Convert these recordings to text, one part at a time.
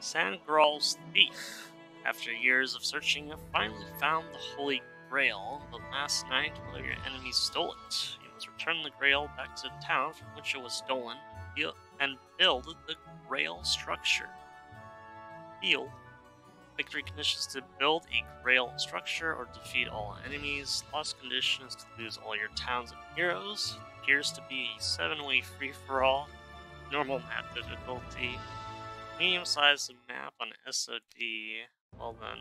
Sangraal's thief. After years of searching, finally found the Holy Grail, but last night one of your enemies stole it. You must return the Grail back to the town from which it was stolen and build the Grail structure. Heal. Victory conditions to build a Grail structure or defeat all enemies. Loss conditions to lose all your towns and heroes. Appears to be a seven-way free-for-all. Normal map difficulty. Medium-sized map on SOD. Well then.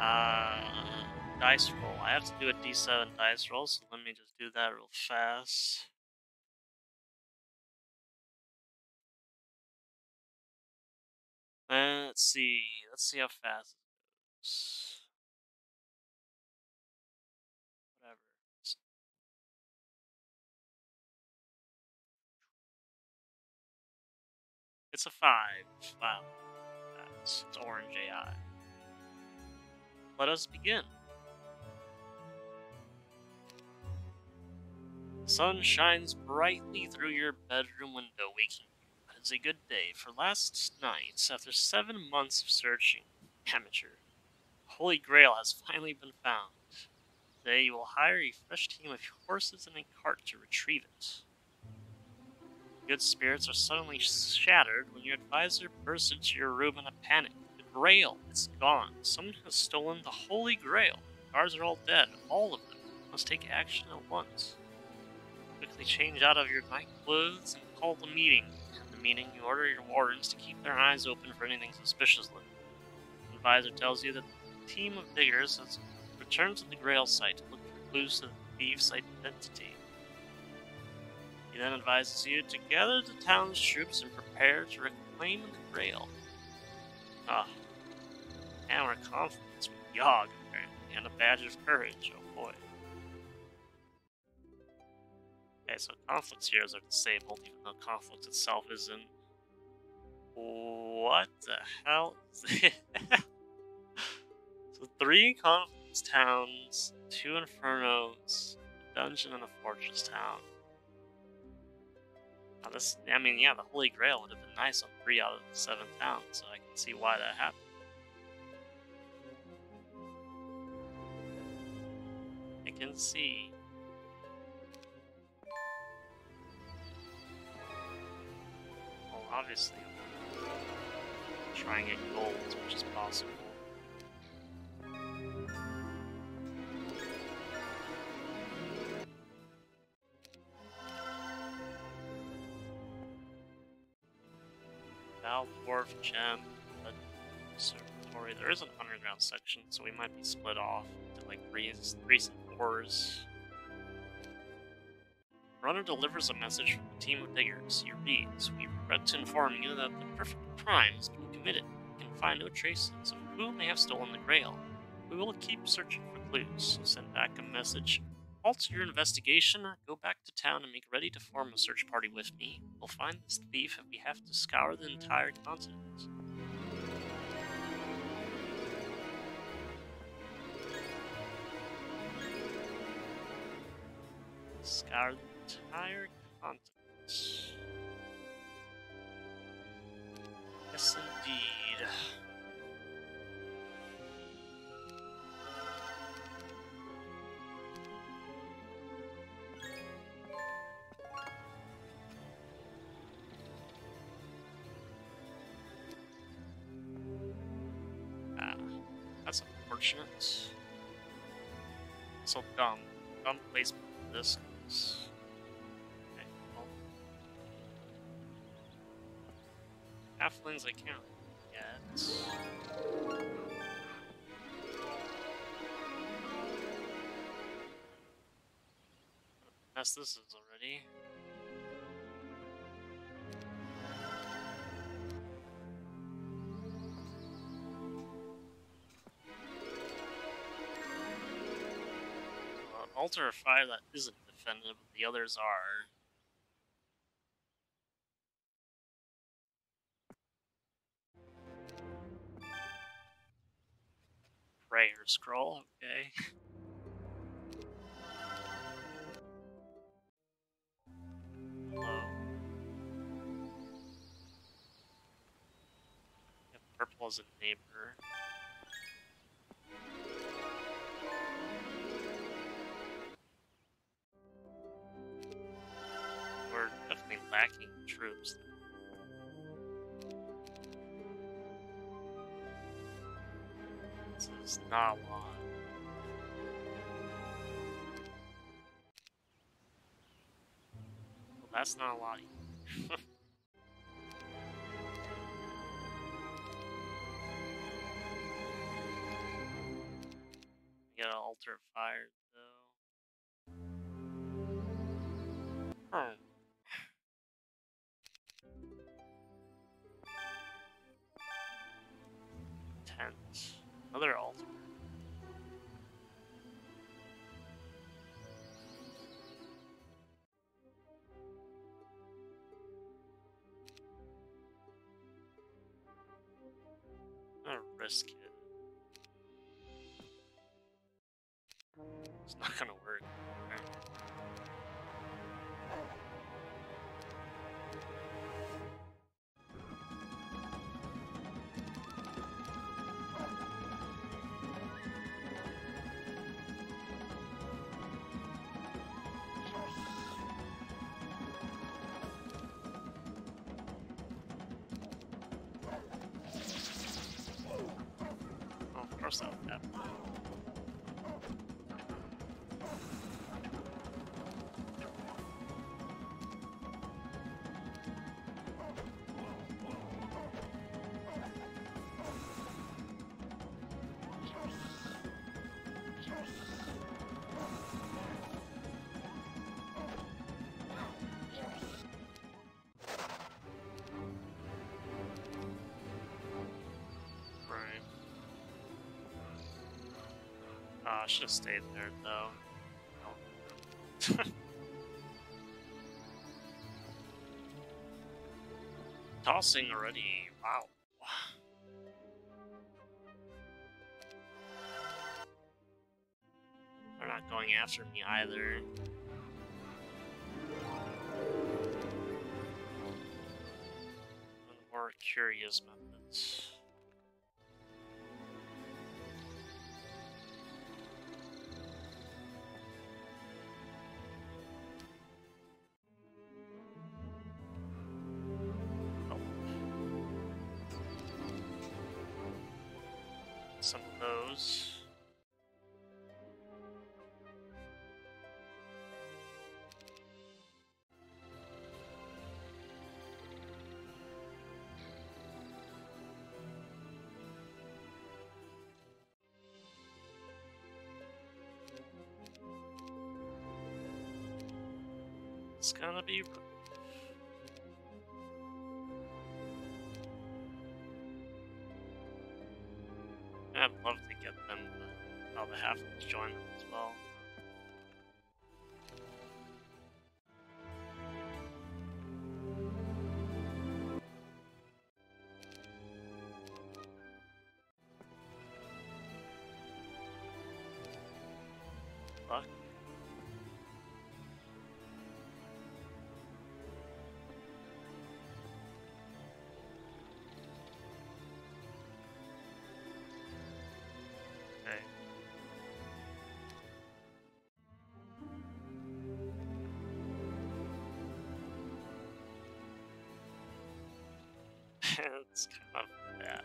Uh, dice roll. I have to do a d7 dice roll, so let me just do that real fast. Let's see. Let's see how fast it goes. It's a five. Wow. That's it's orange AI. Let us begin. The sun shines brightly through your bedroom window, waking is a good day, for last night, after seven months of searching, amateur, Holy Grail has finally been found. Today you will hire a fresh team of horses and a cart to retrieve it. Good spirits are suddenly shattered when your advisor bursts into your room in a panic. The Grail, it's gone. Someone has stolen the Holy Grail. Guards are all dead, all of them. Must take action at once. Quickly change out of your night clothes and call the meeting At the meeting, you order your wardens to keep their eyes open for anything suspicious. The advisor tells you that the team of diggers has returned to the Grail site to look for clues to the thief's identity. He then advises you to gather the town's troops and prepare to reclaim the Grail. Ah, hammer confidence with Yog, and a badge of courage, oh boy. Okay, so Conflux spheres are disabled, even though Conflux itself isn't. What the hell so three Conflux towns, two infernos, a dungeon, and a fortress town. This, I mean, yeah, the Holy Grail would have been nice on three out of the seven towns, so I can see why that happened. I can see Well, obviously I'm trying and get gold as much as possible. Dwarf Gem, Observatory. There is an underground section, so we might be split off into like and fours. Runner delivers a message from the team of diggers. He reads, We regret to inform you that the perfect crime has been committed. We can find no traces of who may have stolen the grail. We will keep searching for clues. Send back a message. Halt your investigation, go back to town and make ready to form a search party with me. We'll find this thief if we have to scour the entire continent. Scour the entire continent. Yes, indeed. Unfortunate. So dumb. Dumb placement of this. halflings I count yet. Mess this is already. Altar of fire that isn't defended, but the others are. prayer scroll, okay. Hello. Purple is a neighbor. Troops. This is not a lot. Well, that's not a lot an altar fire though. Risk Oh, of course Oh, I should have stayed there though. Oh. Tossing already. Wow. They're not going after me either. The more curious methods. It's gonna be it's kind of bad.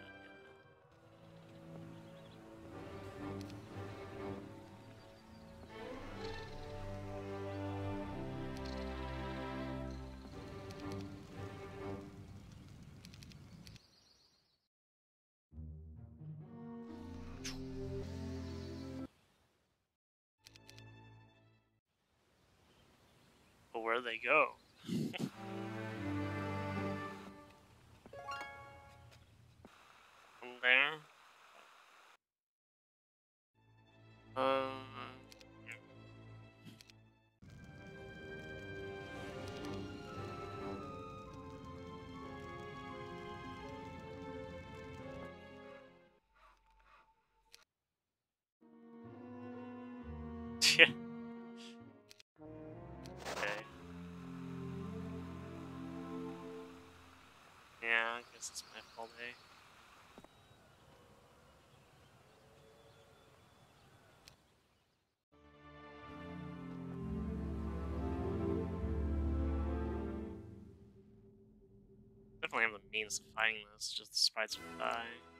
But where do they go? all day. Definitely have the means of fighting this, just the sprites will die.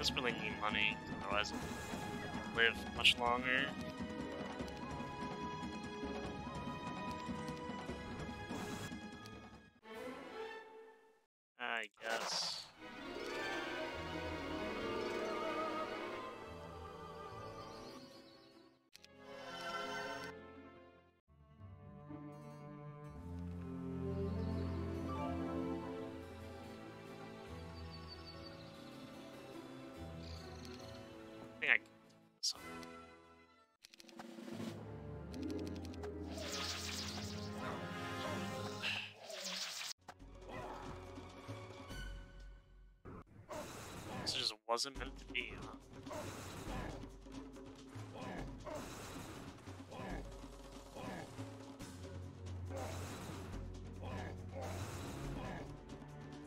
Just really need money, otherwise I'll live much longer. Wasn't meant to be, huh?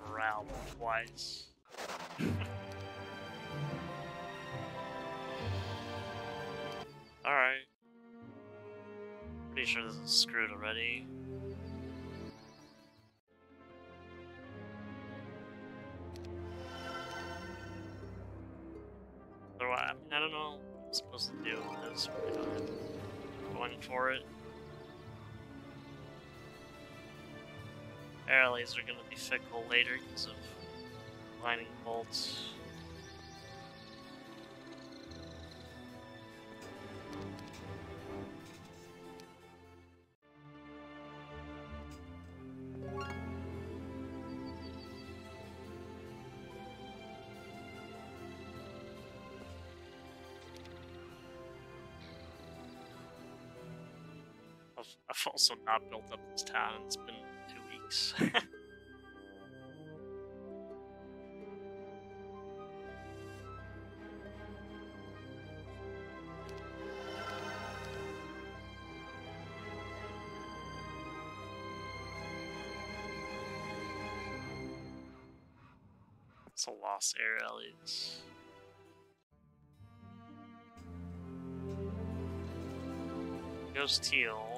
Morale twice. Alright. Pretty sure this is screwed already. For it. Arrows are going to be fickle later because of lightning bolts. Also not built up this town. It's been two weeks. it's a lost area, least. Goes teal.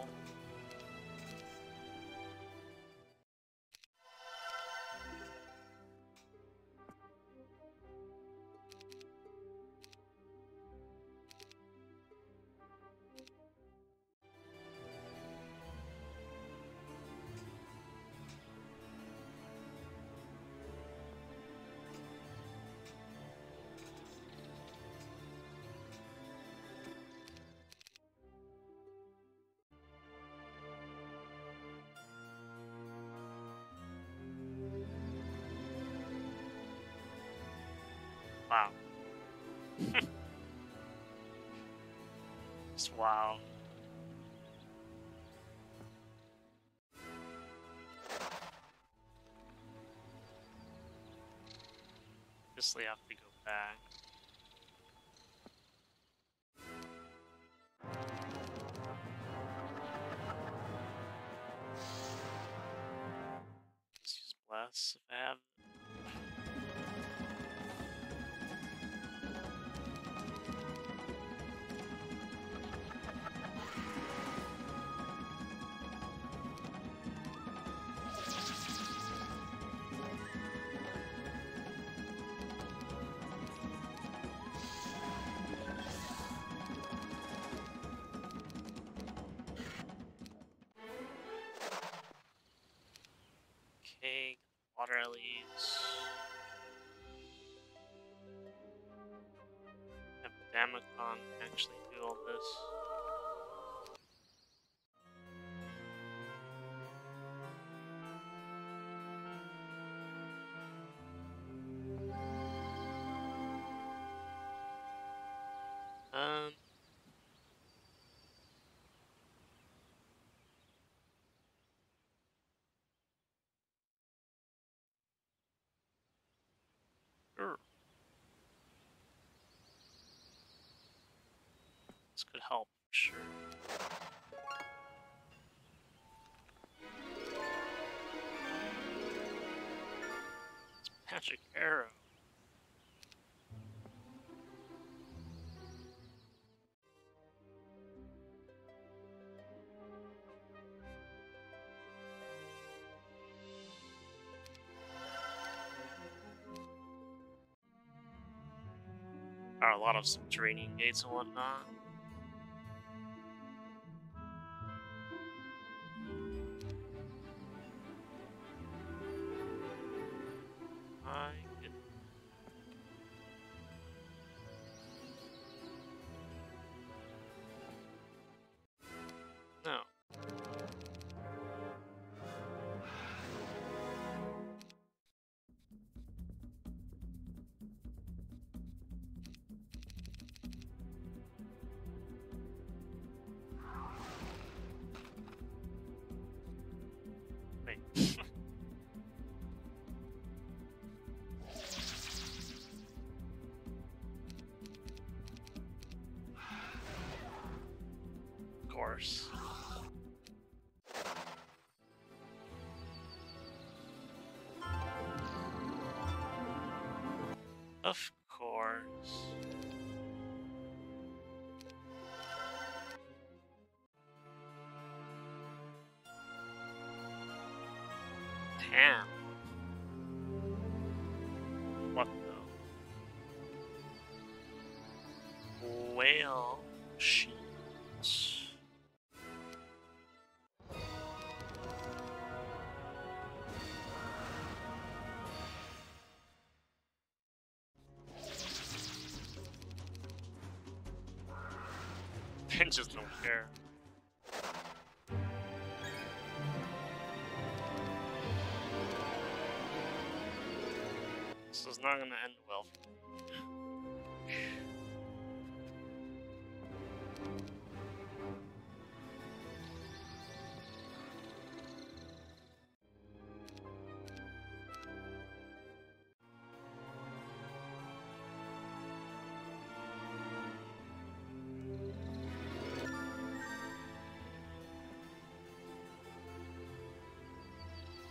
Wow. Obviously have to go back. Okay, water at least. Have Damacon actually do all this. This could help, sure. It's magic arrow. A lot of subterranean gates and whatnot. Damn. What the? Whale sheets. Pinches don't care. Not gonna end well.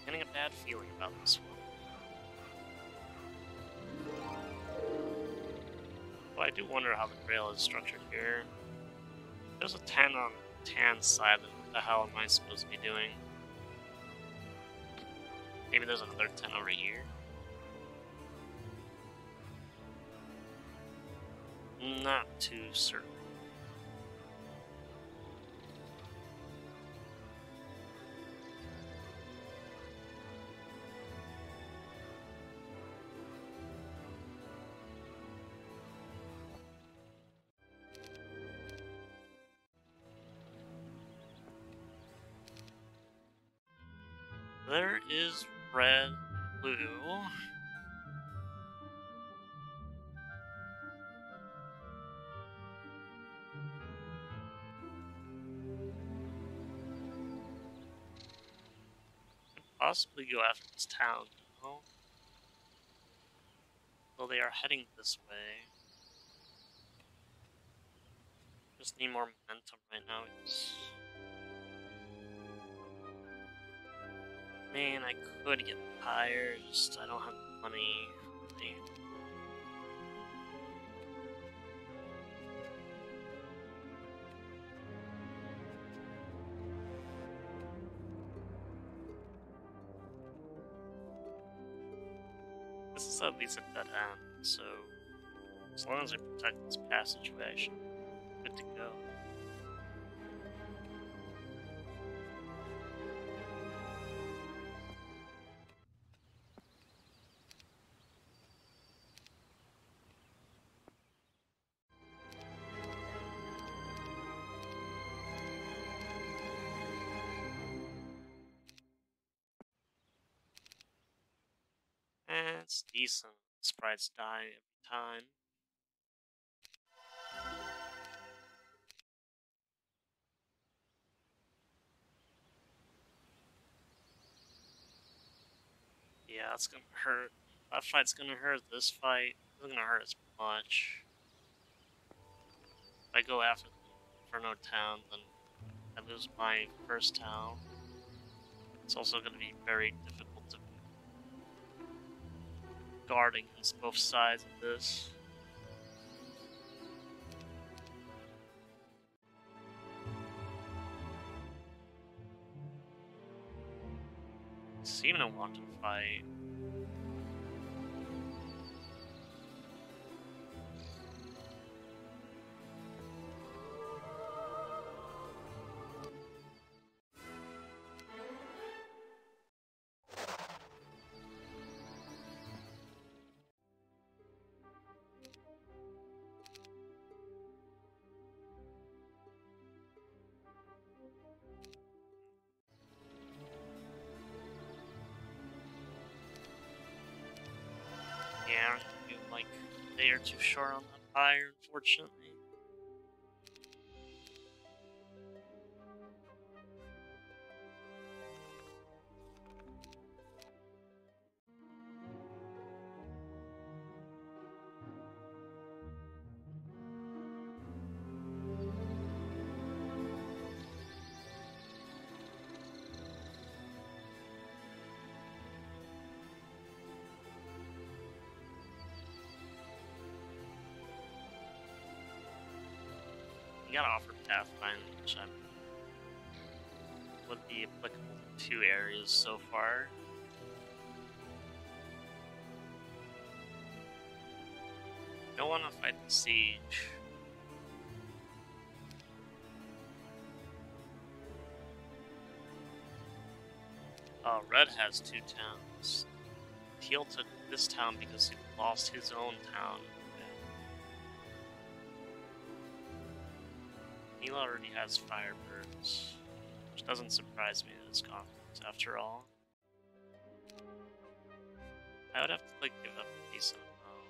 Getting a bad feeling about this one. Do wonder how the Grail is structured here. There's a 10 on Tan's side, then what the hell am I supposed to be doing? Maybe there's another 10 over here? Not too certain. Red, blue. Possibly go after this town, no? Well, they are heading this way. Just need more momentum right now. It's... Man, I could get just I don't have money. This is at least at that end, so as long as I protect this passageway, I should be good to go. It's decent. Sprites die every time. Yeah, it's gonna hurt. That fight's gonna hurt. This fight isn't gonna hurt as much. If I go after Inferno Town, then I lose my first town. It's also gonna be very difficult to guard against both sides of this. Seem to want to fight. Two short on that fire, unfortunately. So far. Don't want to fight the siege. Oh, Red has two towns. Teal took this town because he lost his own town. Neil already has Firebirds, which doesn't surprise me in this Conflux after all. I would have to like give up a decent amount.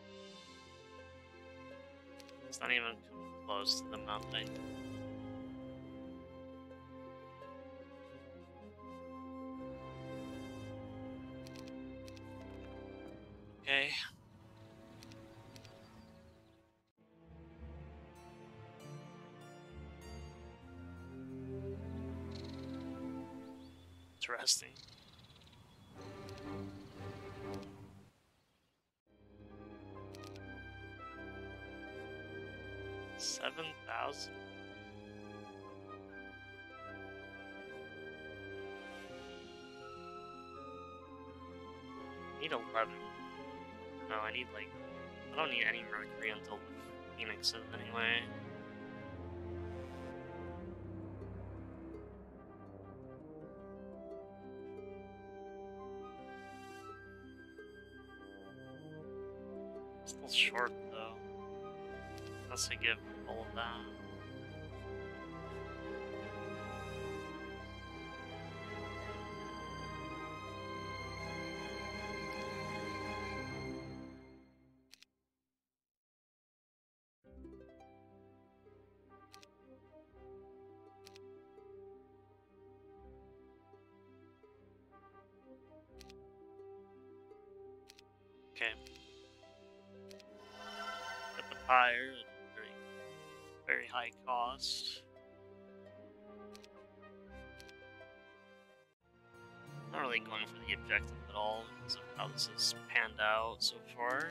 It's not even close to the amount Interesting. Seven thousand. Need eleven. No, I need like I don't need any mercury until phoenixes anyway. Short though. Unless I give all of that. Okay. Very, very high cost. Not really going for the objective at all because of how this has panned out so far.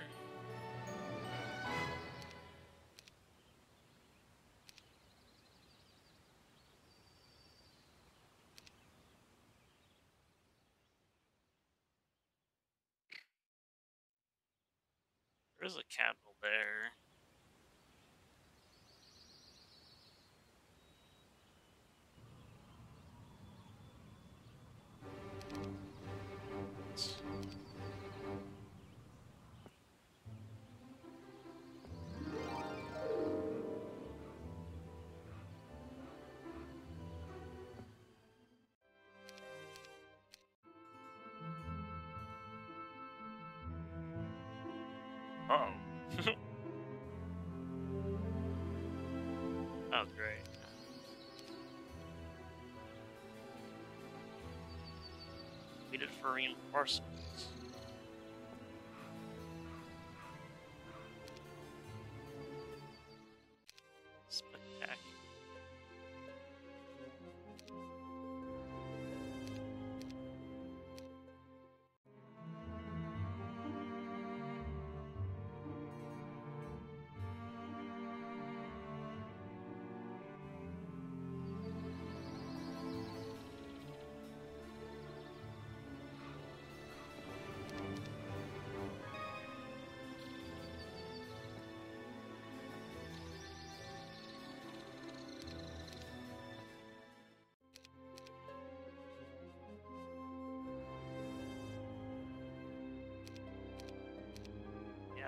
For reinforcements.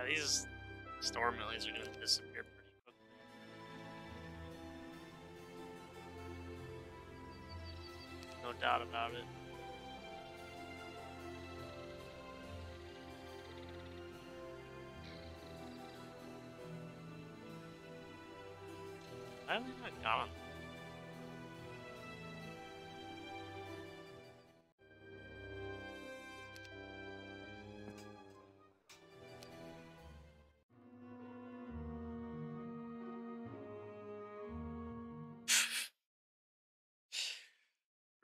These storm millies are gonna disappear pretty quickly. No doubt about it. Why have they not gone?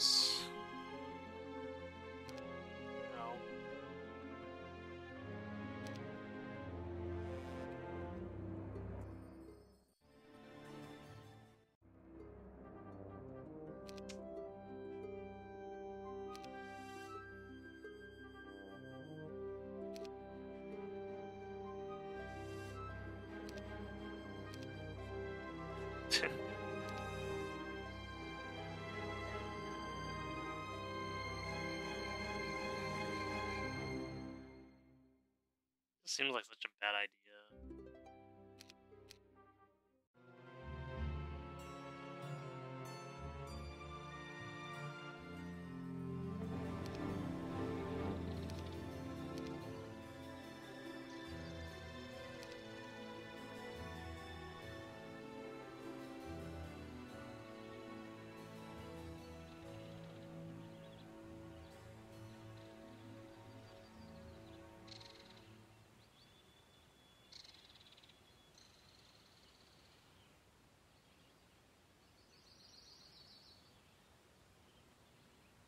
I seems like such a bad idea.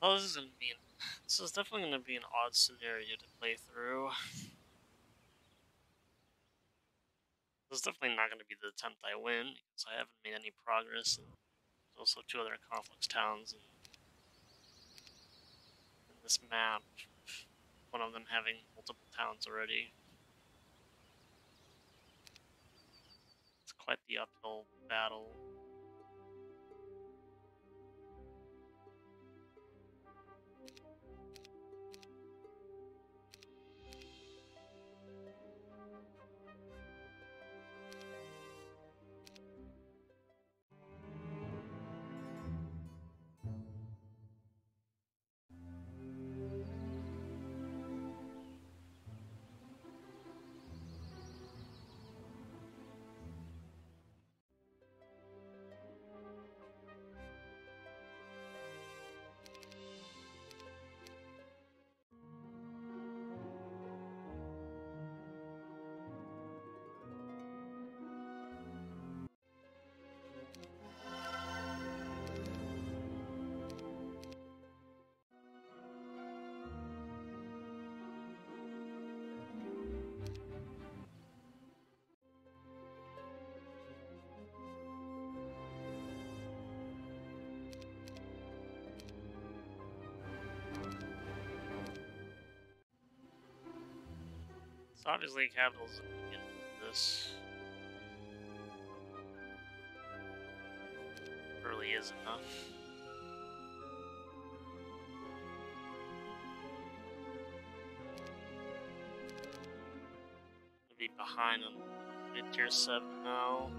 Oh, this is gonna be. This is definitely gonna be an odd scenario to play through. This is definitely not gonna be the attempt I win because I haven't made any progress. And there's also two other Conflux towns in, in this map. One of them having multiple towns already. It's quite the uphill battle. So obviously capital's in this. Really is enough. Be behind on mid tier 7 now.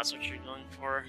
That's what you're going for?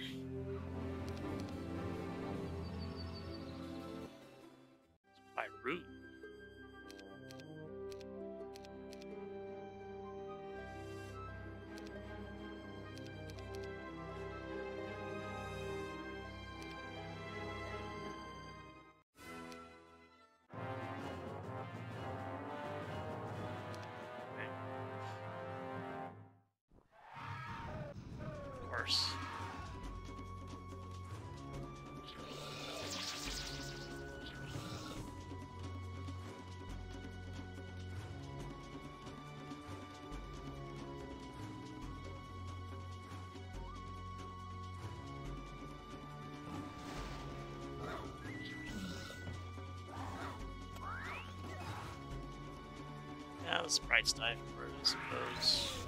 For it, I suppose.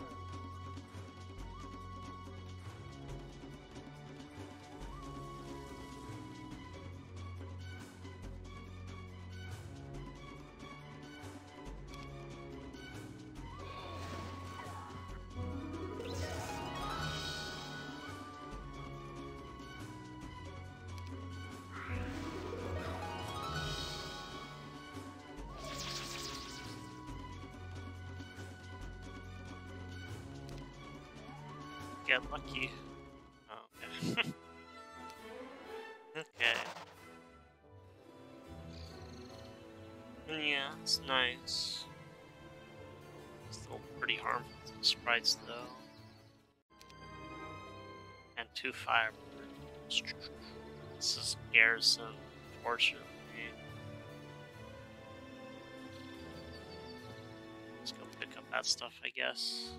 Get lucky. Oh, okay. okay. Yeah, it's nice. Still pretty harmful to the sprites, though. And two fireworks. This is garrison, fortunately. Let's go pick up that stuff, I guess.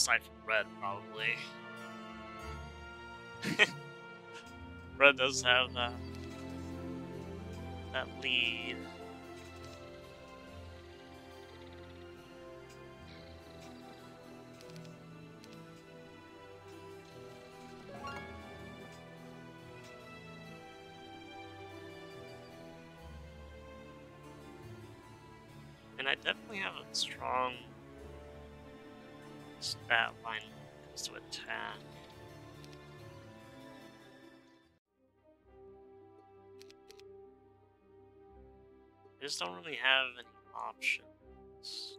Aside from red, probably. red does have that that lead. And I definitely have a strong to attack. I just don't really have any options.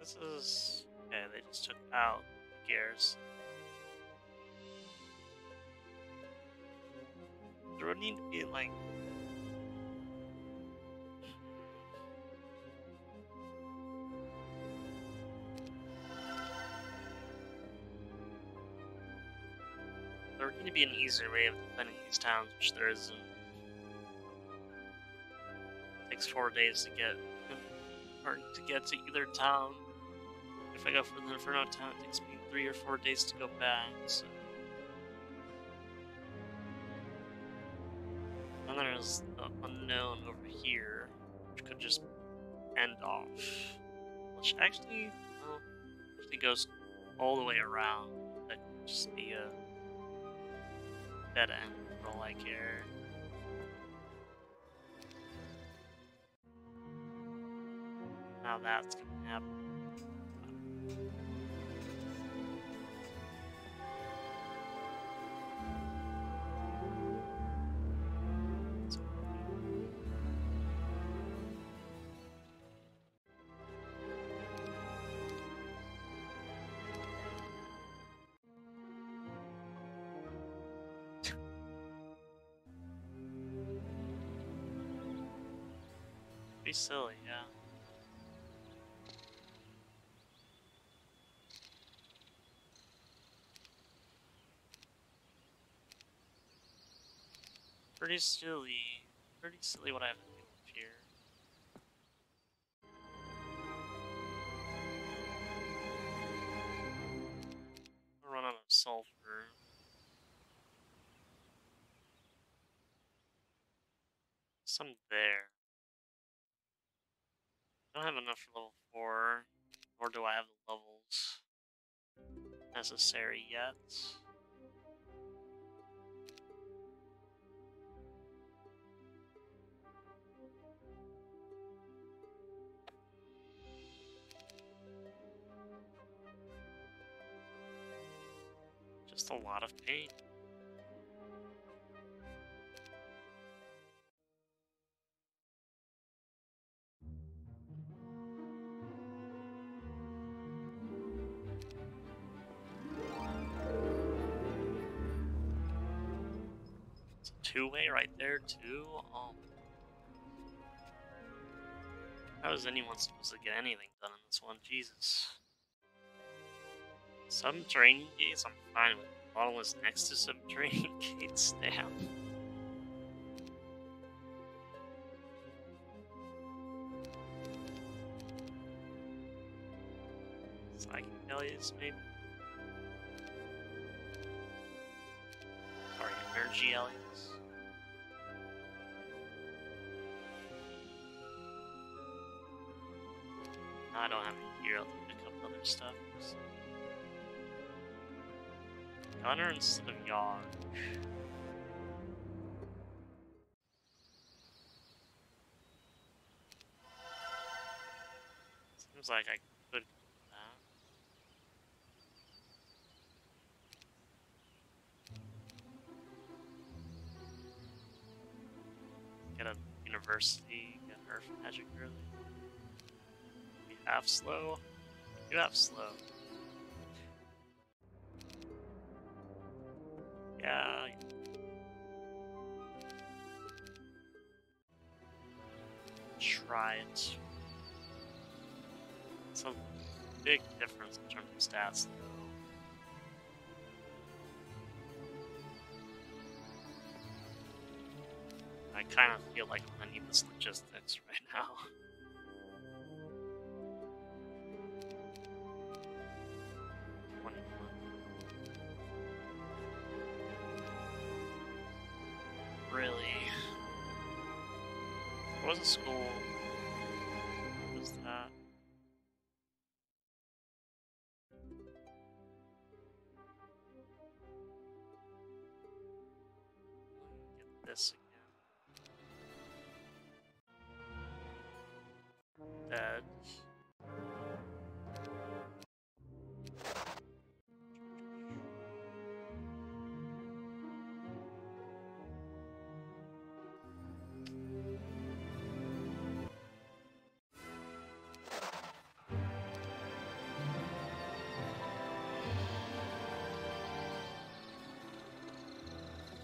This is... Okay, they just took out the gears. There would need to be like Need to be an easier way of defending these towns, which there isn't. takes four days to get to get to either town. If I go for the Inferno town, it takes me three or four days to go back. So. And there's the unknown over here, which could just end off. Which actually, well, it goes all the way around, that could just be a for all I care. Now that's gonna happen. Silly, yeah. Pretty silly. Pretty silly what I have enough for level 4, nor do I have the levels necessary yet. Just a lot of pain. Two-way right there too. Oh. How is anyone supposed to get anything done in this one? Jesus. Some Subterranean gates, I'm fine with. Bottomless next to subterranean gates, damn. Psychic maybe? Sorry, Energy. I don't have a hero to pick up other stuff. Gunnar instead of Yog. Seems like I could. Get a university, get Earth magic half slow. You have slow. Yeah. Try it. A big difference in terms of stats, though. I kind of feel like I'm need this logistics right now. This again. Dead.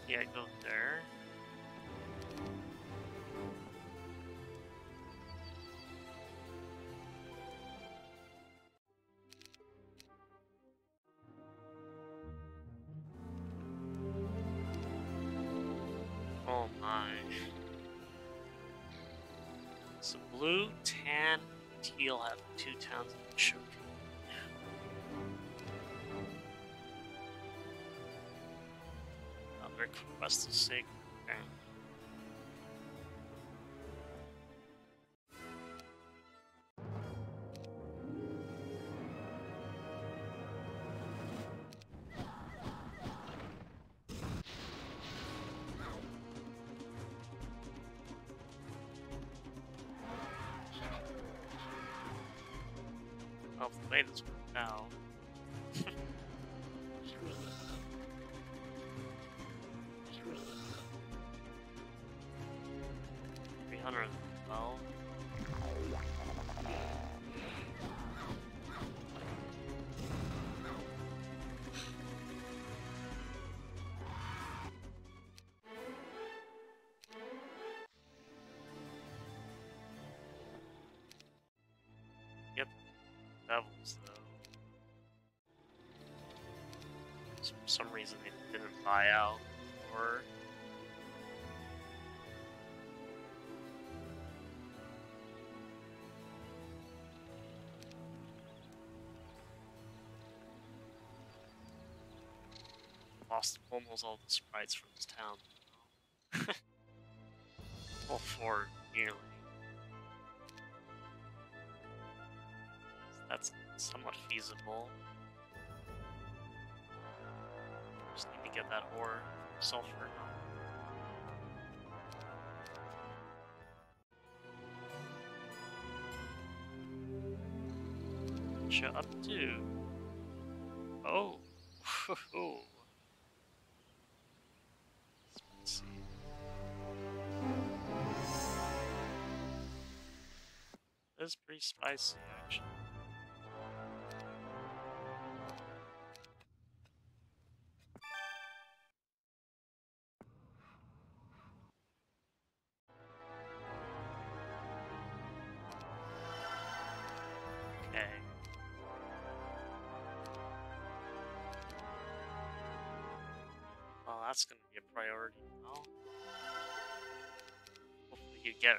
Yeah, go there. My. So blue, tan, teal have two towns in sugar. Uh, their quest is sacred. Well, the way this worked though. So for some reason they didn't buy out, or lost almost all the sprites from this town. all four, nearly. Feasible. Just need to get that ore sulfur. What up to? Oh. oh. Let's. That's pretty spicy, actually.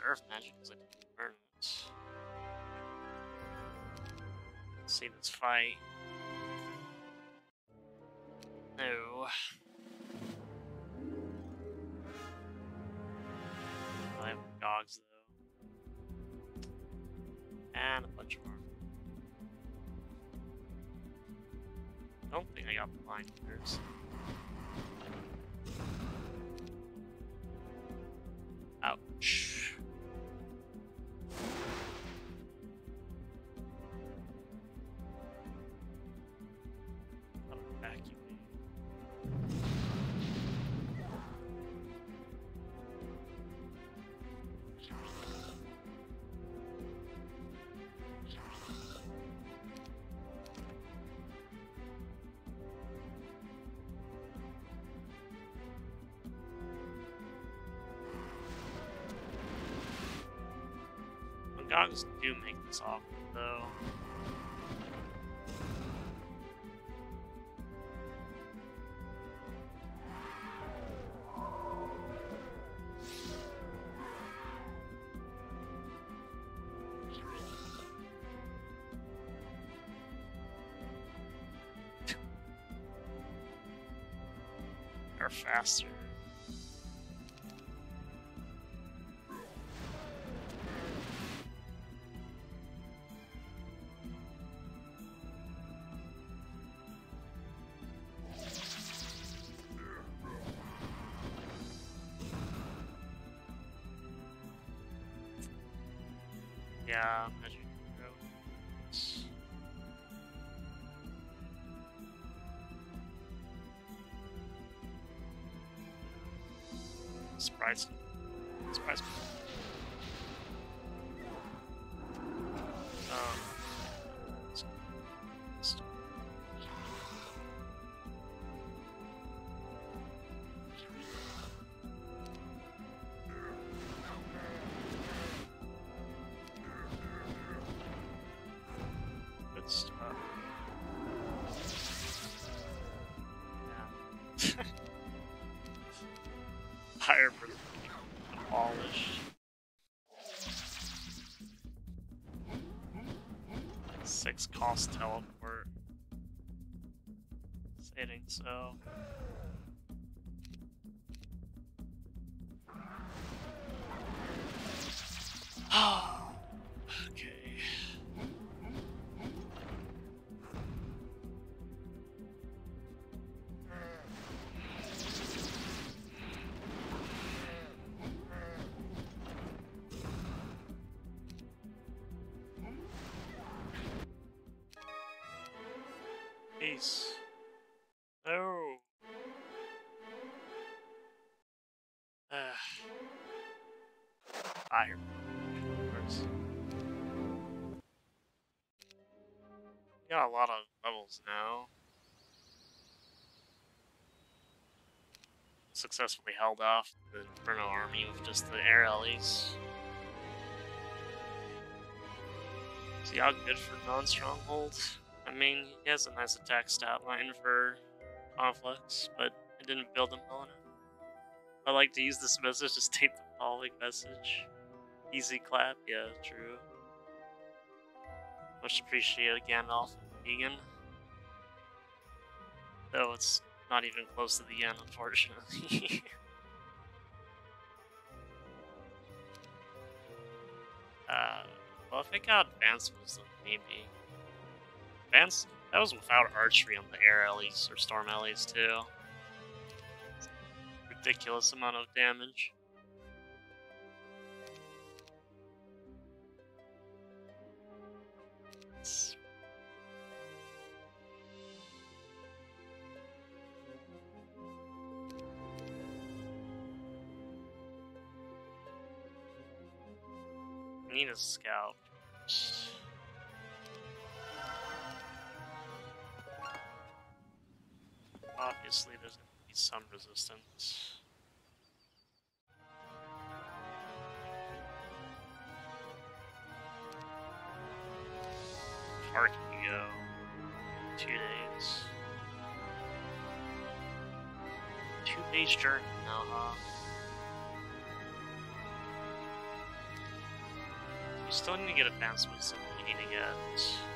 Earth Magic. Let's see this fight. No. I have dogs though. And a bunch more. Don't think I got blinders. Goggles do make this awkward, though. Faster. Yeah, Higher demolished. Six cost teleport. Stating so. Got a lot of levels now. Successfully held off the Inferno army with just the air. Is he all good for non-stronghold? I mean, he has a nice attack stat line for Conflux, but I didn't build him well enough. I like to use this message to state the following message. Easy clap, yeah, true. Much appreciated, Gandalf and Egan. Though it's not even close to the end, unfortunately. uh, well, if it got advanced wisdom, maybe. Advanced? That was without archery on the air Ellies or storm Ellies too. Ridiculous amount of damage. Scout. Obviously, there's going to be some resistance. You go? Two days. Two days journey still need to get advancements that we need to get.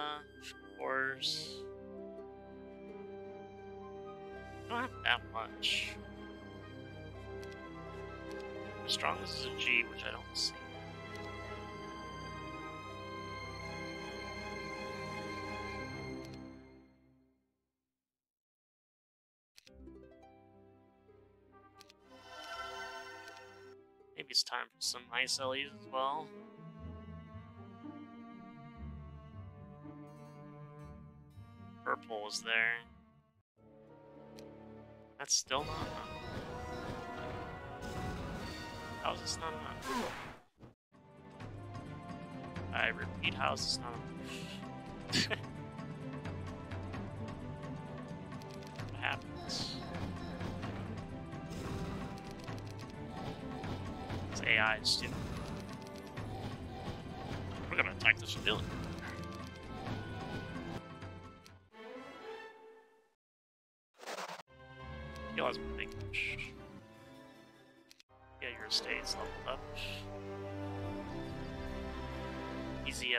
Of course. Not that much. As strong as a G, which I don't see. Maybe it's time for some ice LEs as well. Purple there. That's still not enough. How is this not enough? I repeat, how is this not enough? what happens? This AI is stupid. We're gonna attack this civilian.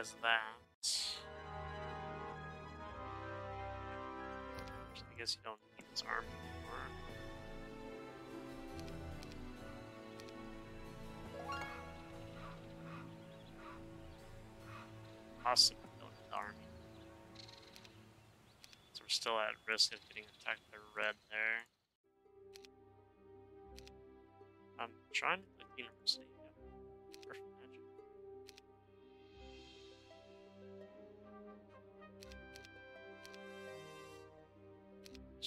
As that. I guess you don't need his army anymore. Possibly don't need army. So we're still at risk of getting attacked by red there. I'm trying to click university.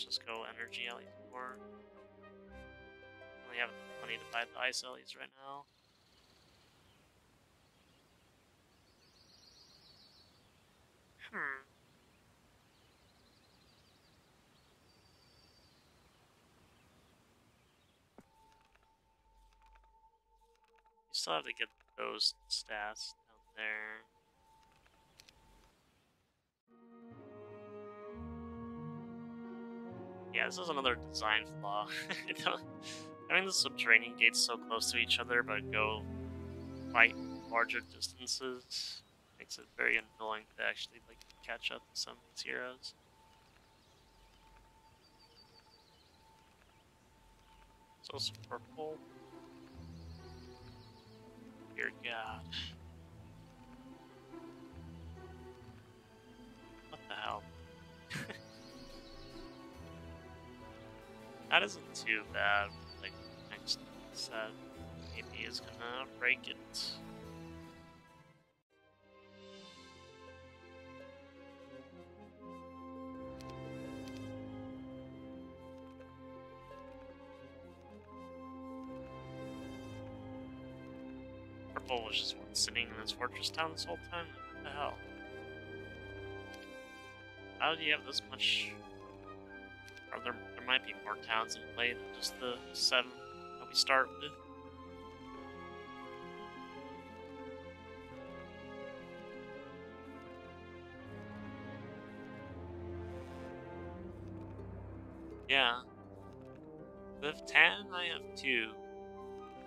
Just go energy LEs more. Only have enough money to buy the ice LEs right now. Hmm. You still have to get those stats down there. Yeah, this is another design flaw. Having the subterranean gates so close to each other but go quite larger distances makes it very annoying to actually like catch up to some of these heroes. So some purple. Dear God. What the hell? that isn't too bad. Like next set, maybe is gonna break it. Purple was just sitting in this fortress town this whole time. What the hell? How do you have this much? There might be more towns in play than just the seven that we start with. Yeah. With 10, I have 2.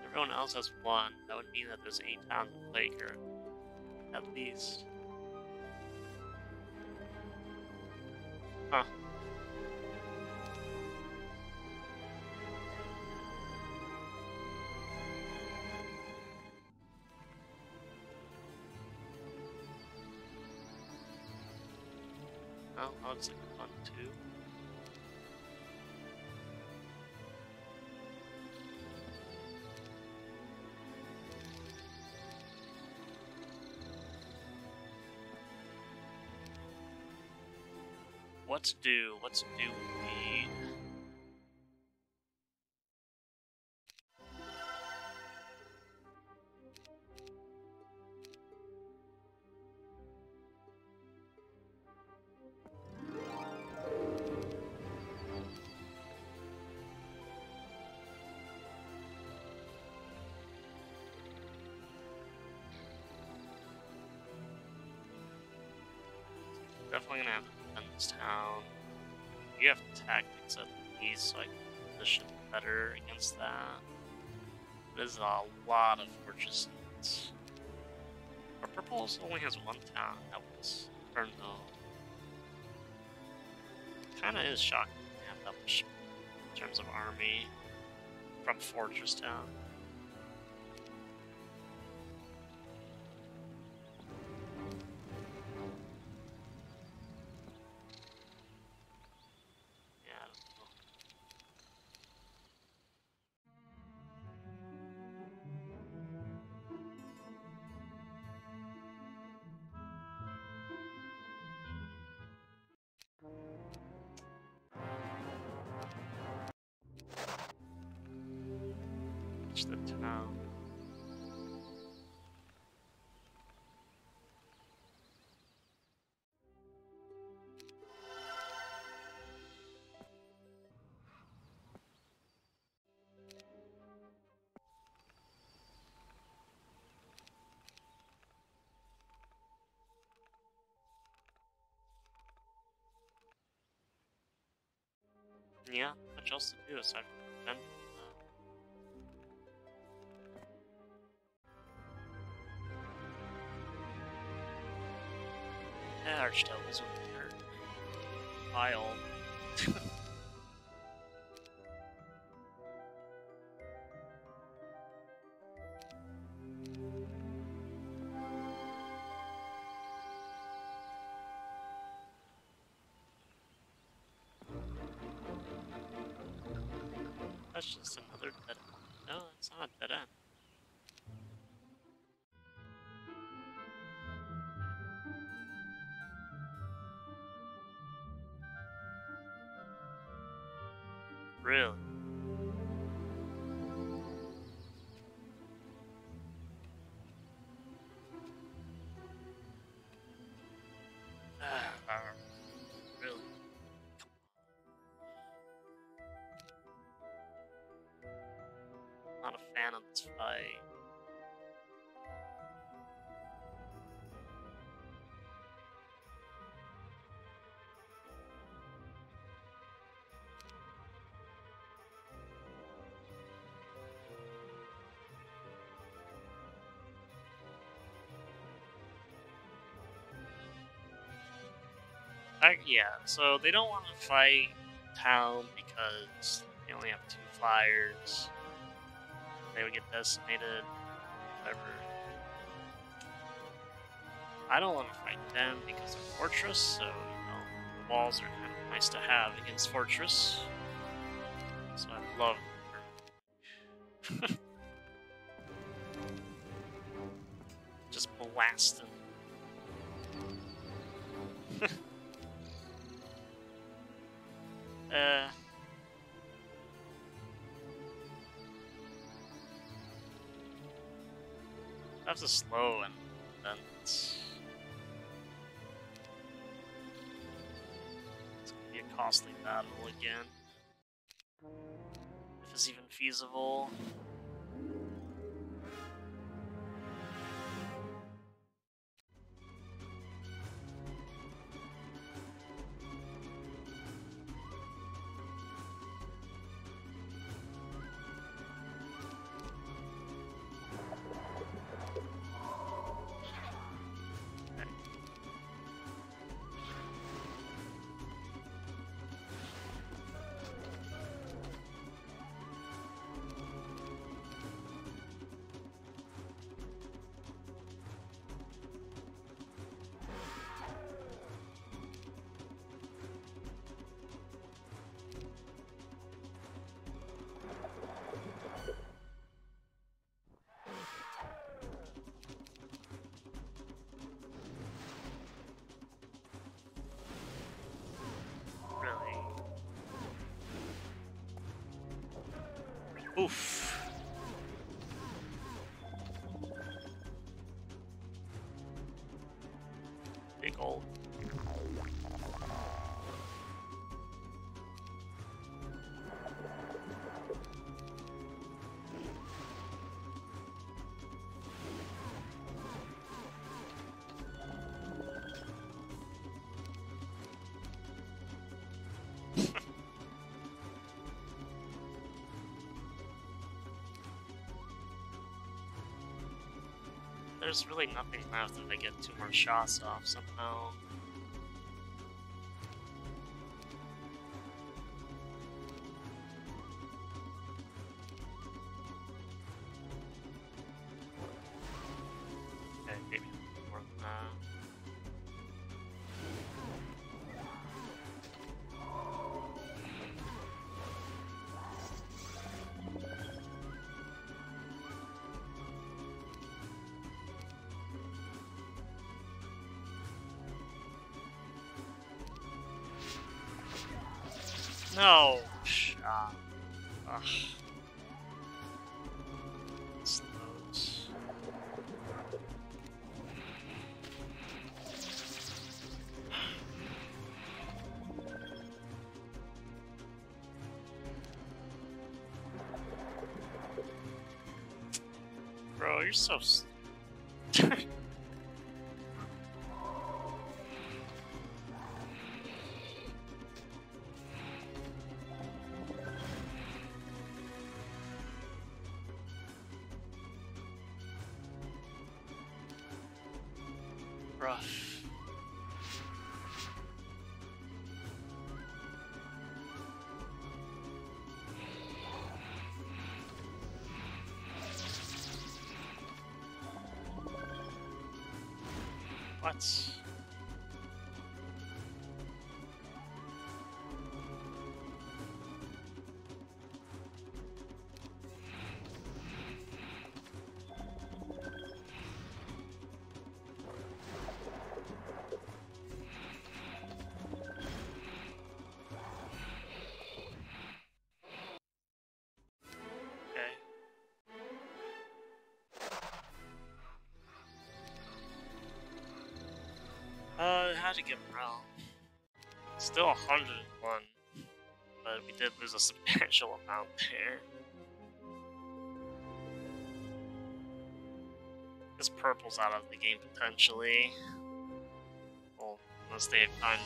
Everyone else has 1. That would mean that there's 8 towns in play here. At least. Huh. What to do? What that. There's a lot of fortresses. Our purple only has one town that was turned though. Kinda is shocking to have that much in terms of army from Fortress Town. Yeah, much else to do aside from defend. Yeah, uh, Archdevils with their pile. No, Fan fight. I, yeah, so they don't want to fight town because they only have two flyers. They would get decimated, whatever. I don't want to fight them because they're fortress, so you know the walls are kind of nice to have against fortress. So I love. Just blast them. That's a slow and then it's, it's gonna be a costly battle again. If it's even feasible. There's really nothing left if I get two more shots off somehow. You're so. Uh, had to get morale. Still 101, but we did lose a substantial amount there. This purple's out of the game potentially. Well, unless they find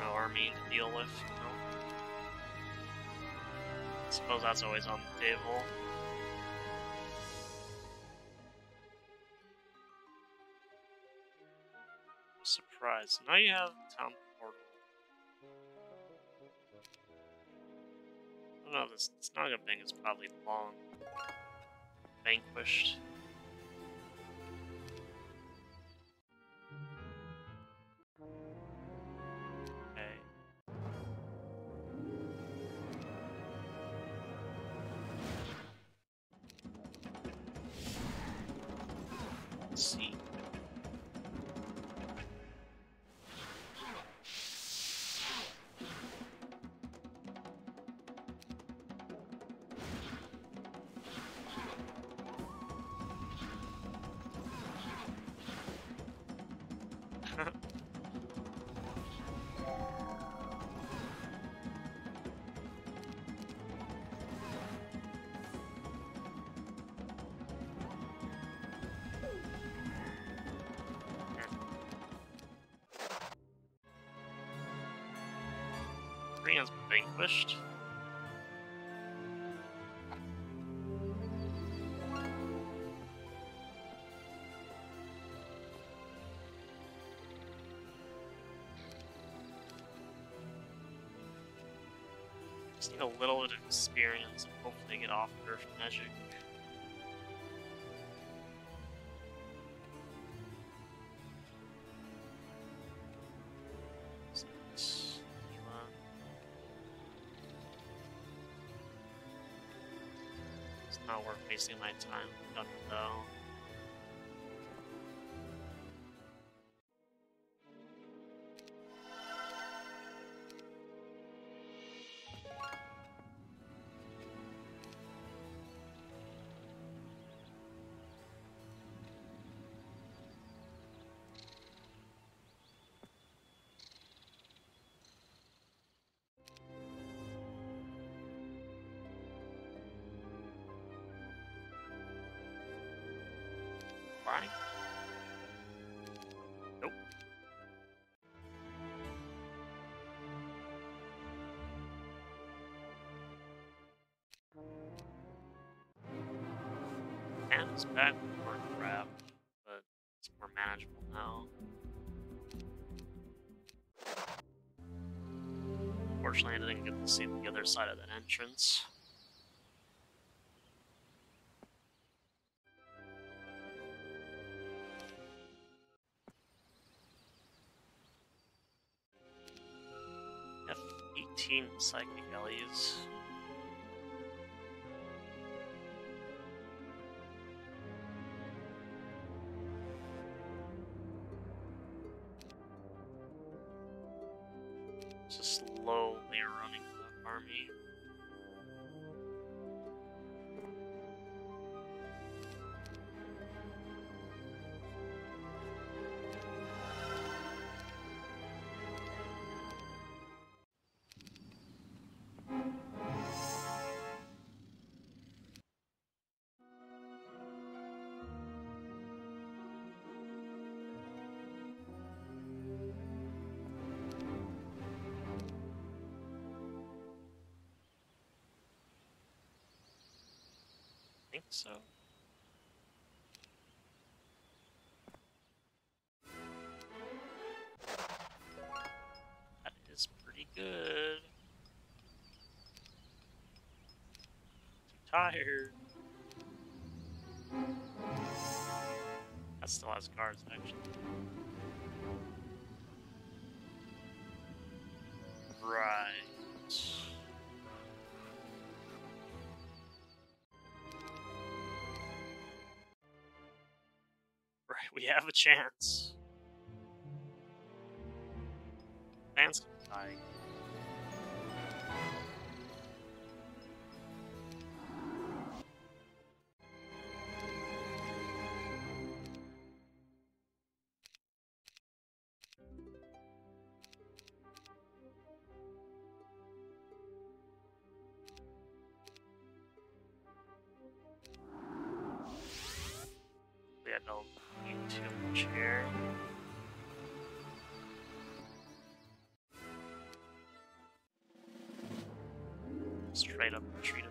an army to deal with, you know. I Suppose that's always on the table. Surprise. Now you have town portal. I don't no, this Snaga thing is probably long vanquished. Vanquished. Just need a little bit of experience and hopefully get off Earth Magic. Wasting my time. Done though. Why? Nope. And it's back more crap, but it's more manageable now. Fortunately, I didn't get to see the other side of that entrance. Psychic Ellies. Think so. That is pretty good. Too tired. That still has cards, actually. Chance. Here. Straight up retreat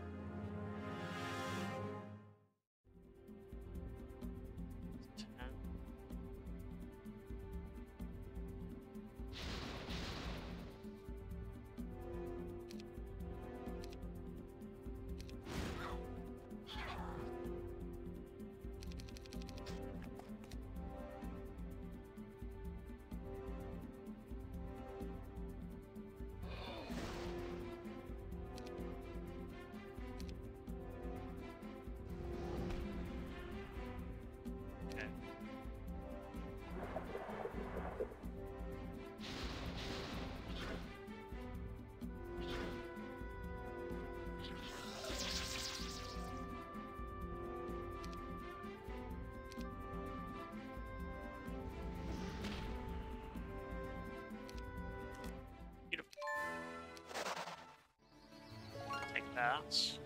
that.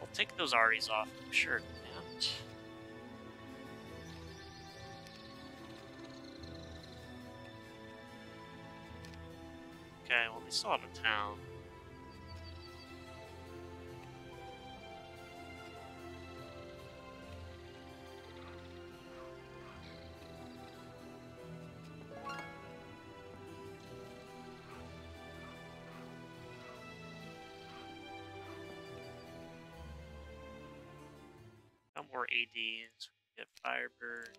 I'll take those Aries off, I'm sure. And okay, well, we still have a town. ADs. We get Firebird.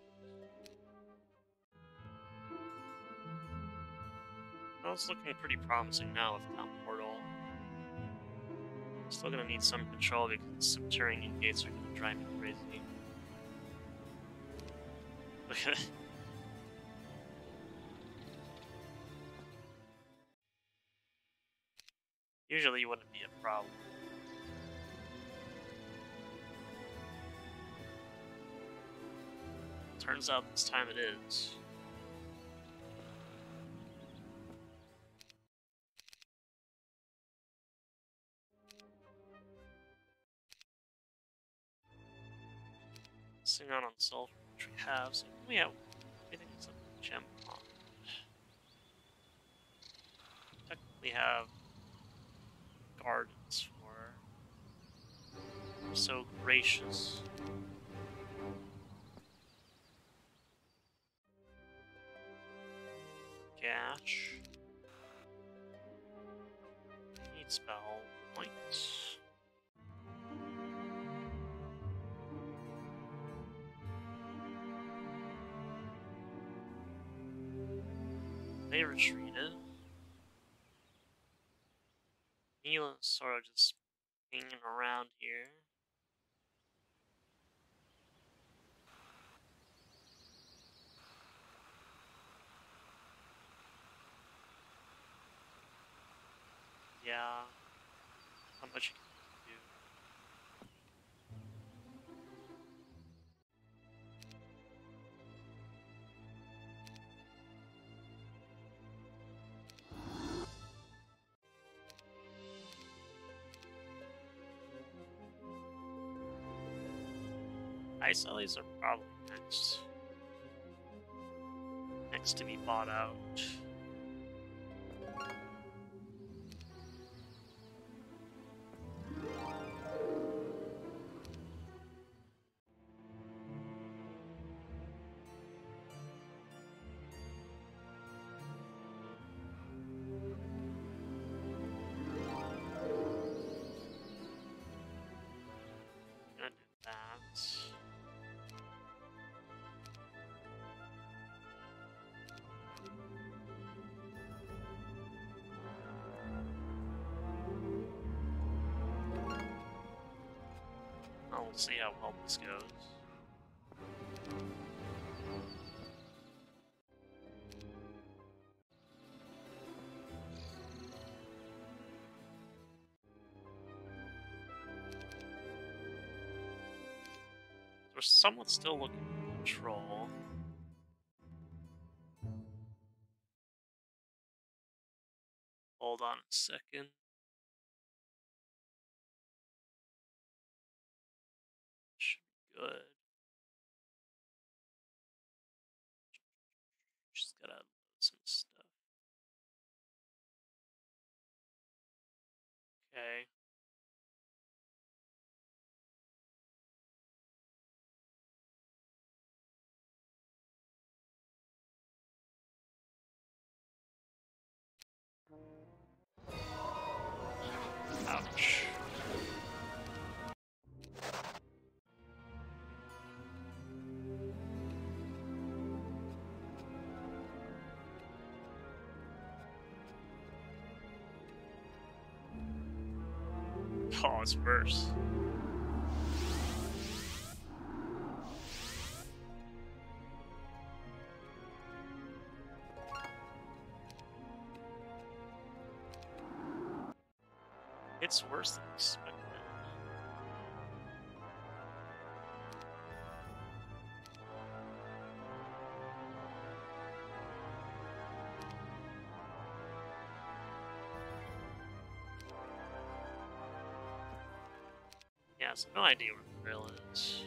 Well, it's looking pretty promising now with Town Portal. Still gonna need some control because the subterranean gates are gonna drive me crazy. Turns out this time it is. Sing out on sulfur, which we have. So we have. Gash. Need spell points. They retreated. Neil sort of just hanging around here. Yeah. How much Ellies are probably next. Next to be bought out. See how well this goes. We're somewhat still looking for control. Hold on a second. Oh, it's no idea where the Grail is.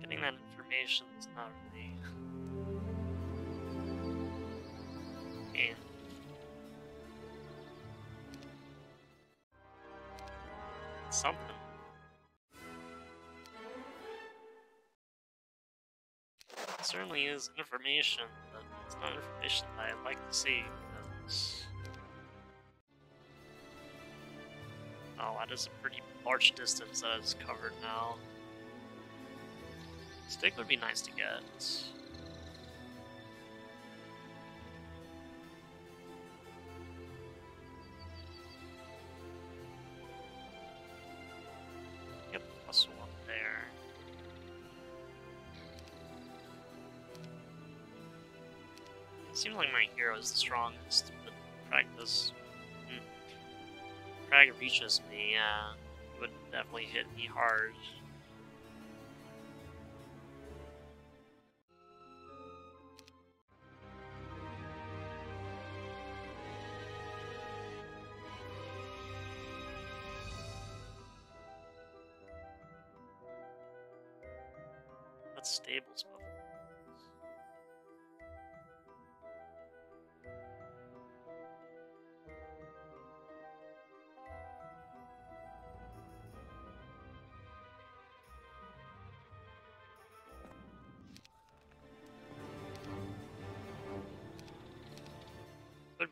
Getting that information is not really. Something. Certainly is information, but it's not information that I'd like to see. Oh, that is a pretty large distance that is covered now. Stick would be nice to get. Seems like my hero is the strongest, but Crag does. Hmm. Reaches me. It would definitely hit me hard.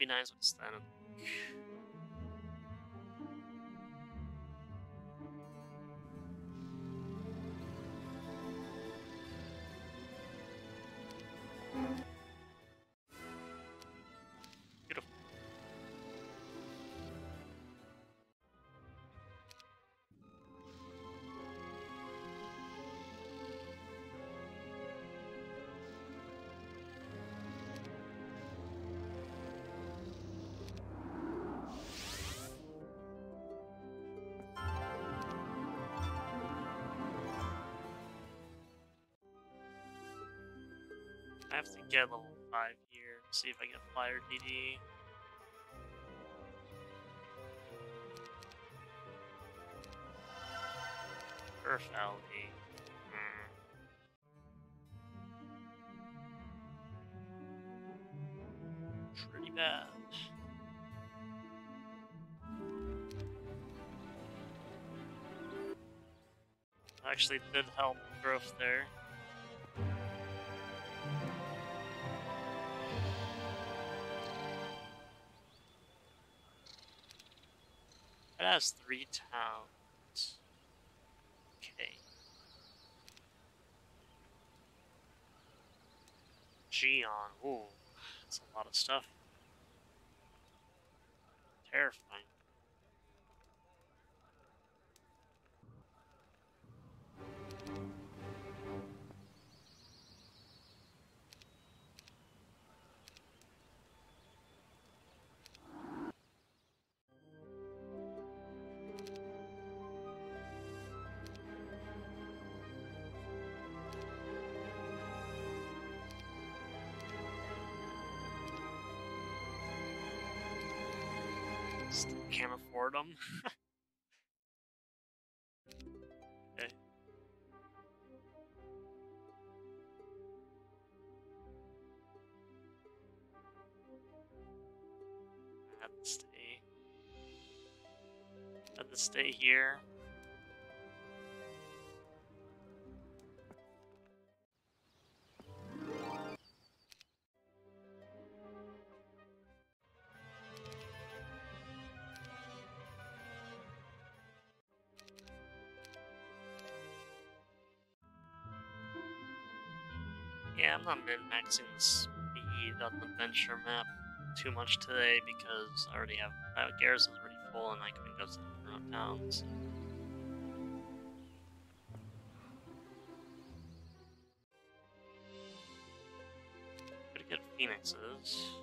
Be nice with Stanham. Get level 5 here, see if I get flyer DD. Earth Alley. Pretty bad. Actually did help growth there. has three towns. Okay. Geon. Ooh, that's a lot of stuff. Can't okay. Eh. I have to stay. I have to stay here. Yeah, I'm not min-maxing speed on the venture map too much today because I already have uh, garrison's already full and I can go to the front towns. Pretty good phoenixes.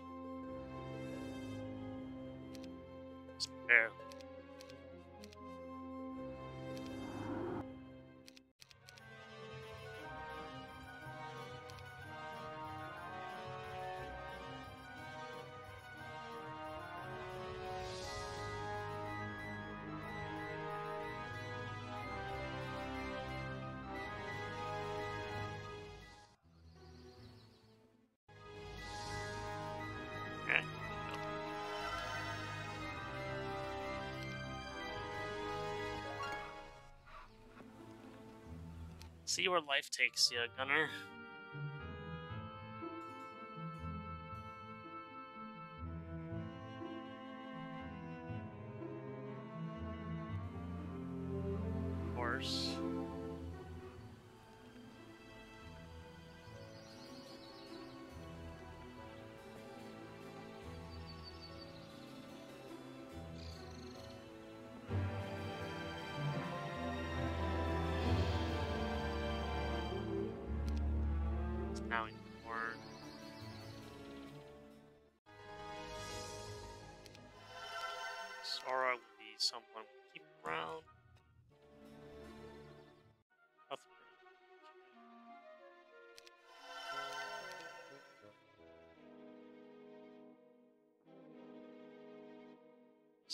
See where life takes you, Gunnar.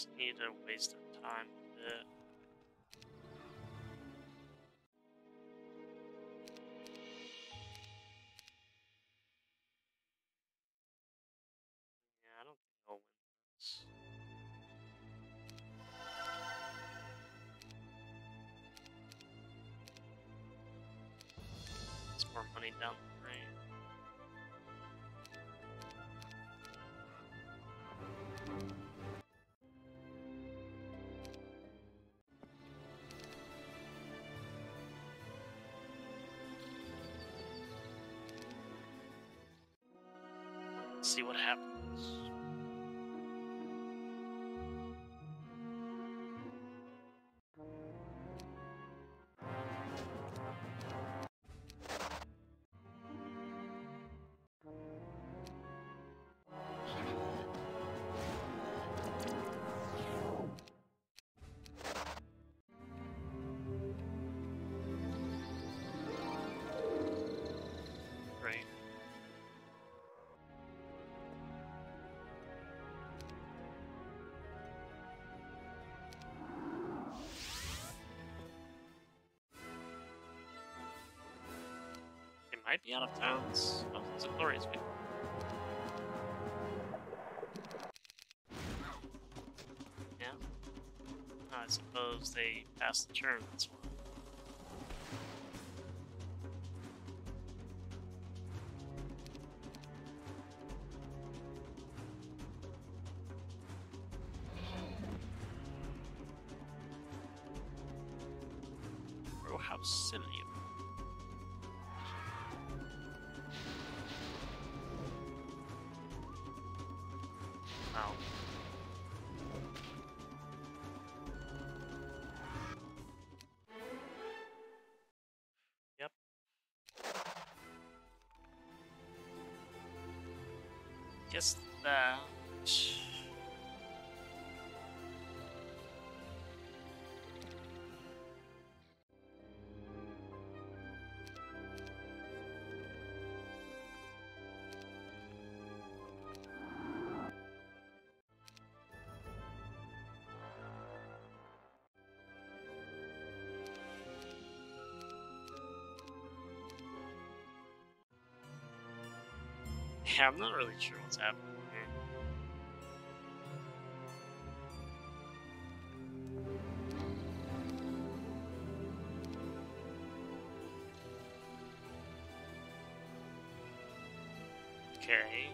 Just need a waste of time. It's more money down See what happens. Might be out of towns. Oh, it's a glorious week. Yeah. I suppose they passed the turn, that's why. Guess that. Yeah, I'm not really sure what's happening. Okay.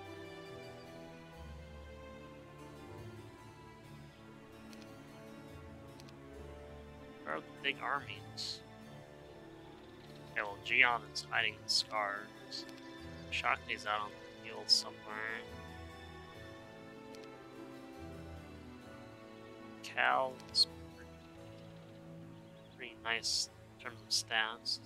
Where are the big armies? Okay, well, Gion is hiding the scars. Shakti's out on somewhere. Cal is pretty, pretty nice in terms of stats.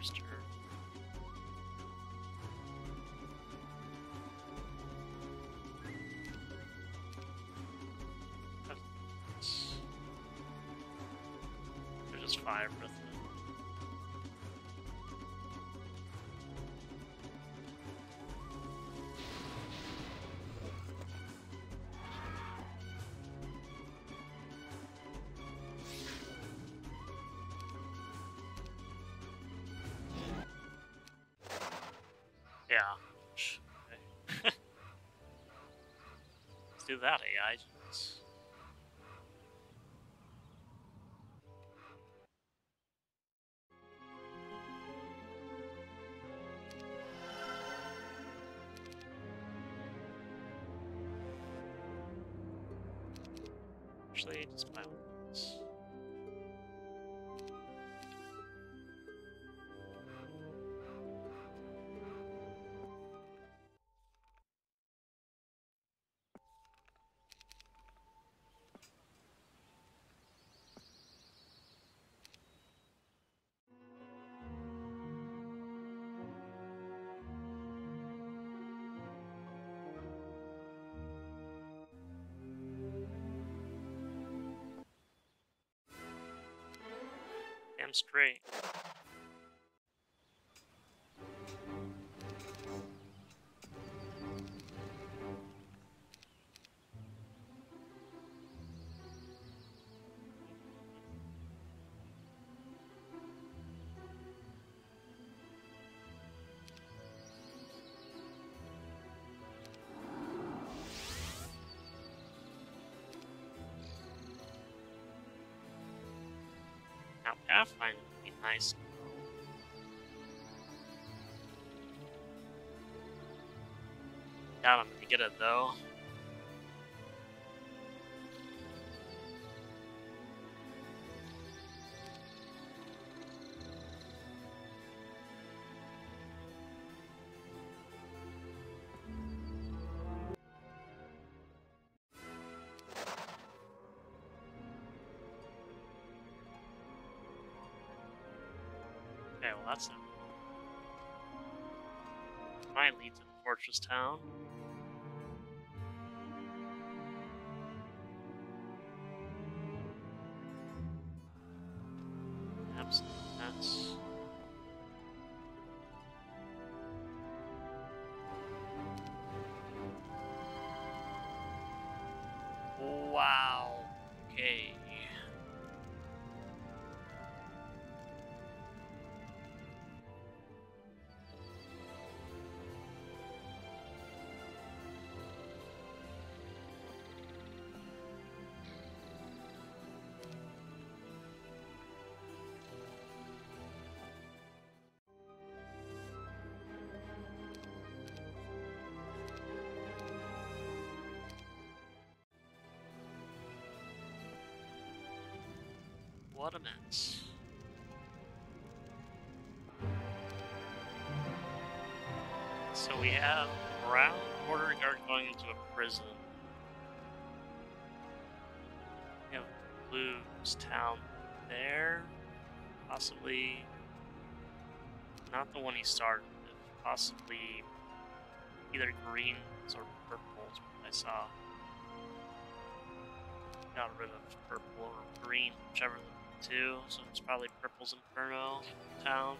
First turn? Yeah. Let's do that, AI. Straight. Pathfinder would be nice. Doubt I'm gonna get it though. Fortress town. What a mess. So we have Brown Border Guard going into a prison. We have Blues Town there. Possibly not the one he started with. Possibly either greens or purples, I saw. Got rid of purple or green, whichever two, so it's probably Purple's Inferno town.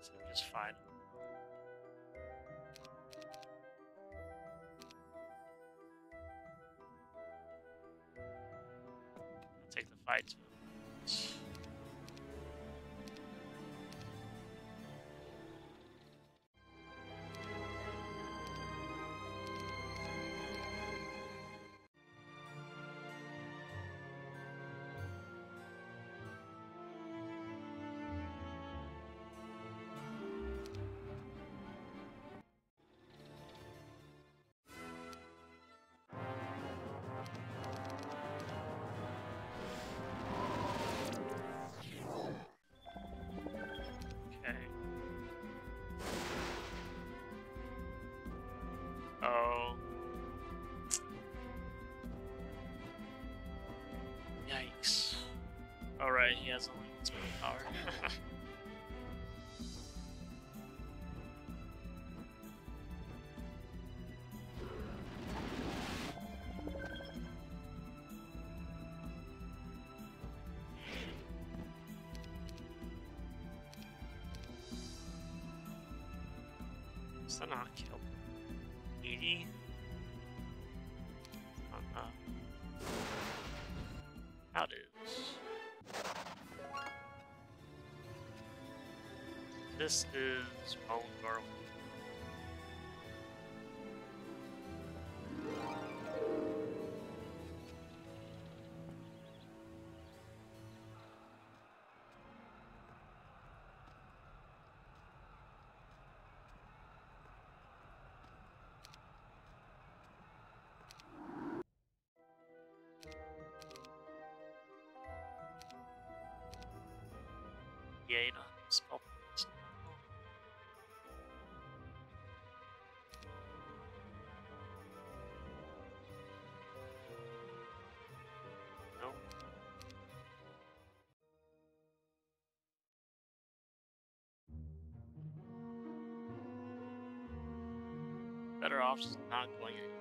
So just fine. take the fight Alright, he has a limit power. Is that not kill? This is Bone Garland. Yada. Spell. No. Better off just not going anywhere.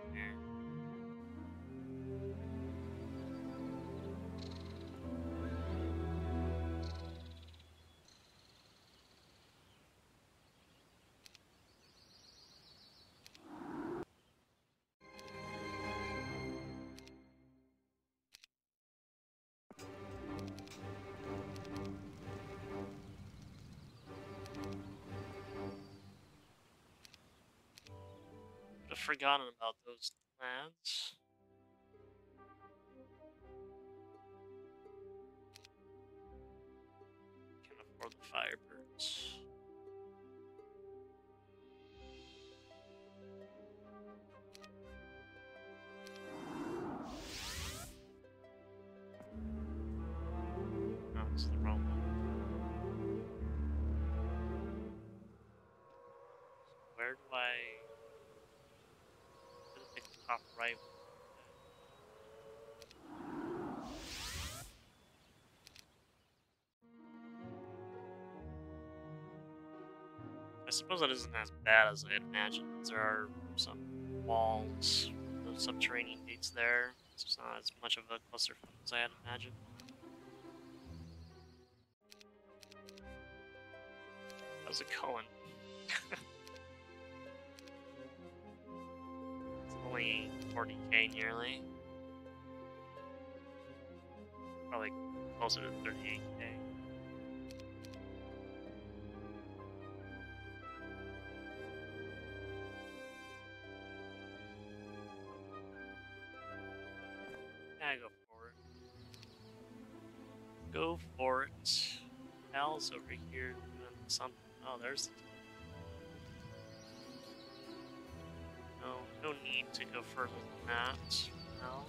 Forgotten about those lads. Suppose that isn't as bad as I had imagined. There are some walls, subterranean gates there. It's not as much of a clusterfuck as I had imagined. How's it going? it's only 40k nearly. Probably closer to 38k. Al's over here something. Oh, there's. No, no need to go further than that. No.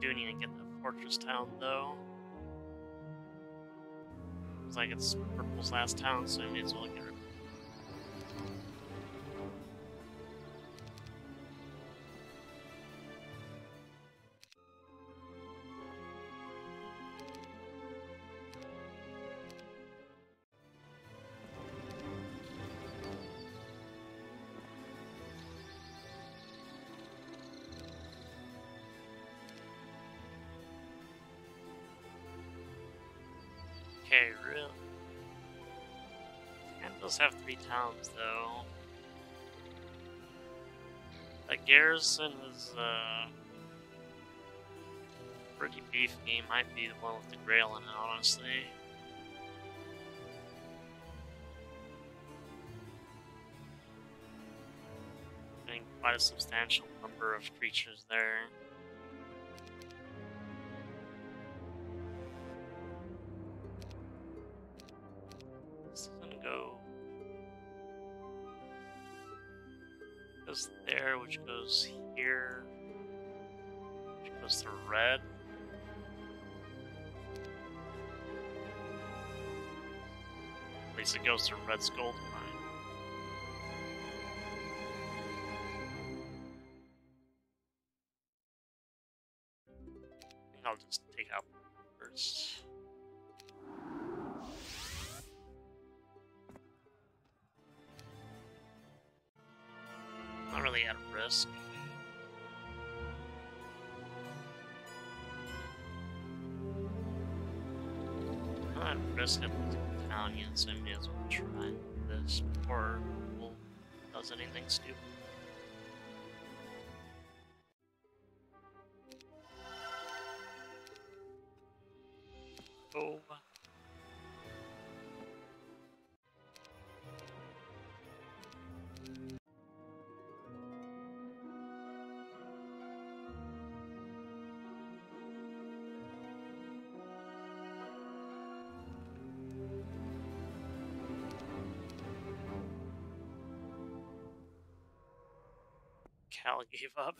Do need to get the fortress town though. Looks like it's Purple's last town, so I may as well get rid Does have three towns though. That garrison is uh pretty beefy. Might be the one with the grail in it, honestly. Getting quite a substantial number of creatures there. It goes to Red's gold mine. I'll just take out first. Not really at risk. Not at risk yet, so I may as well try this before does anything stupid. Oh. Cal gave up.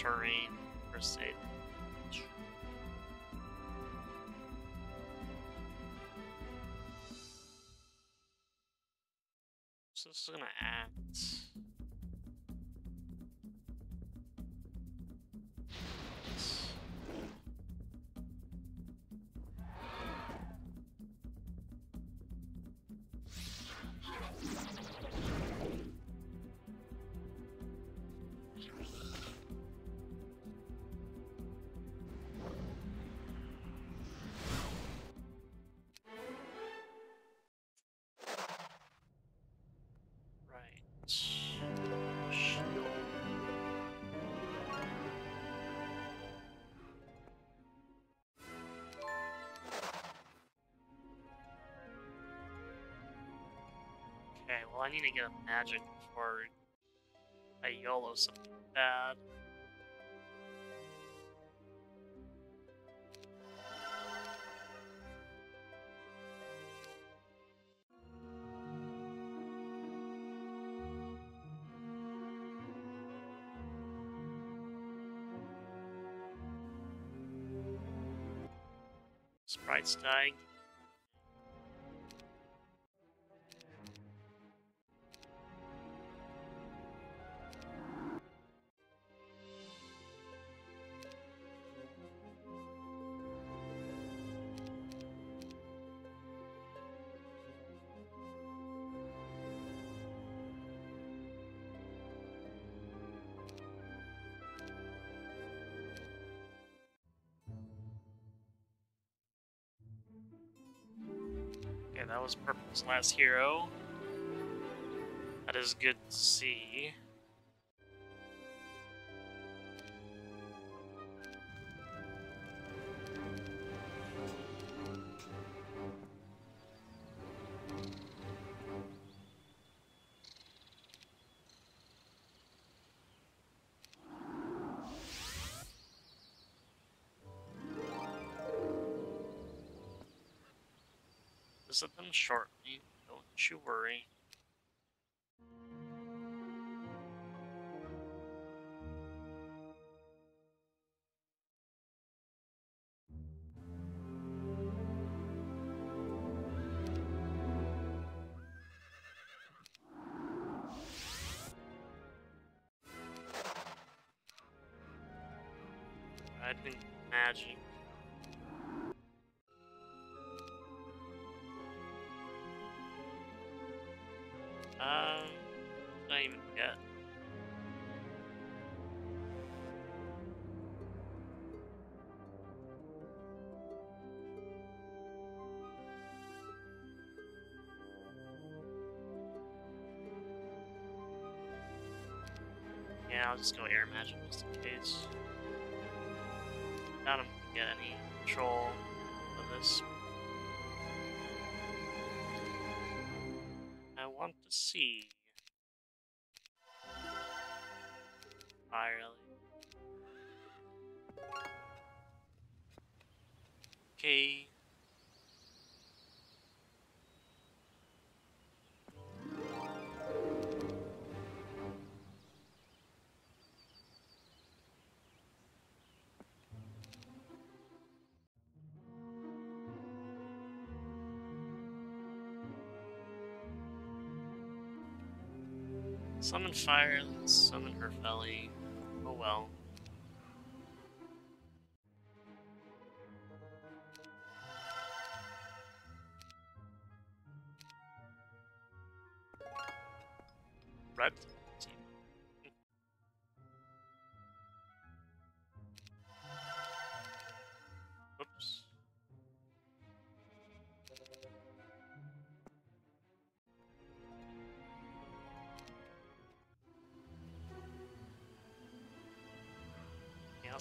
Terrain aid. So this is gonna act. Well I need to get a magic before I YOLO something bad. Sprite's dying. That was Purple's last hero. That is good to see. Shortly, don't you worry. Just go air magic just in case. Gonna get any control of this. I want to see. Summon fire, summon her belly. Oh well.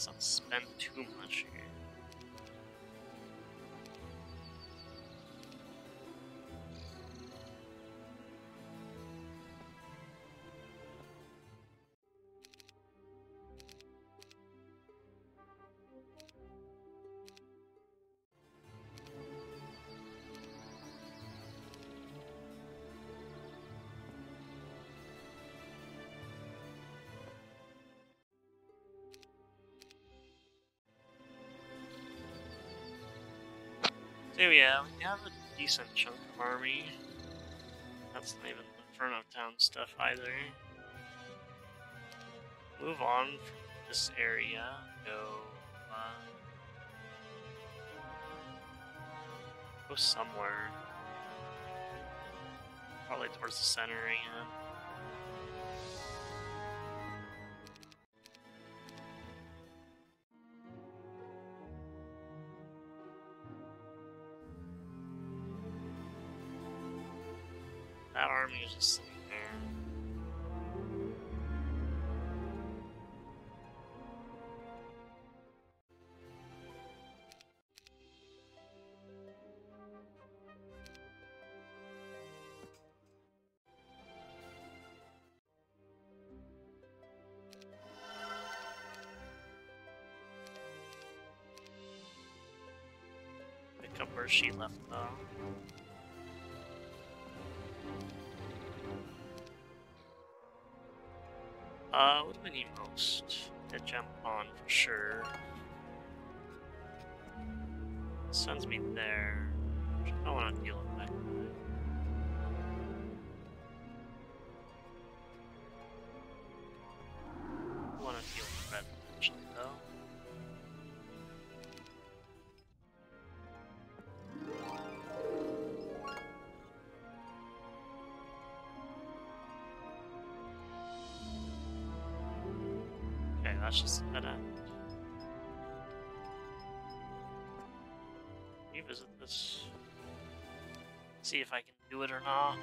Not spend too much here. So yeah, we have a decent chunk of army. That's not even the front of Town stuff either. Move on from this area. Go. Uh, go somewhere. Probably towards the center again. That army is just asleep there. Pick up where she left though. Uh, what do we need most? A jump on for sure. Sends me there. I don't want to deal with See if I can do it or not.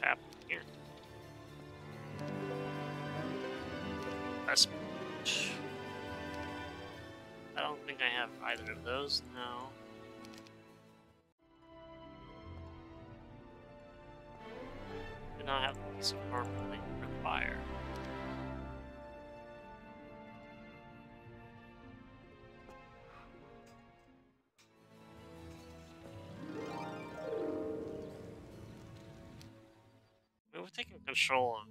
Happening here? That's. I don't think I have either of those, no. We're taking control of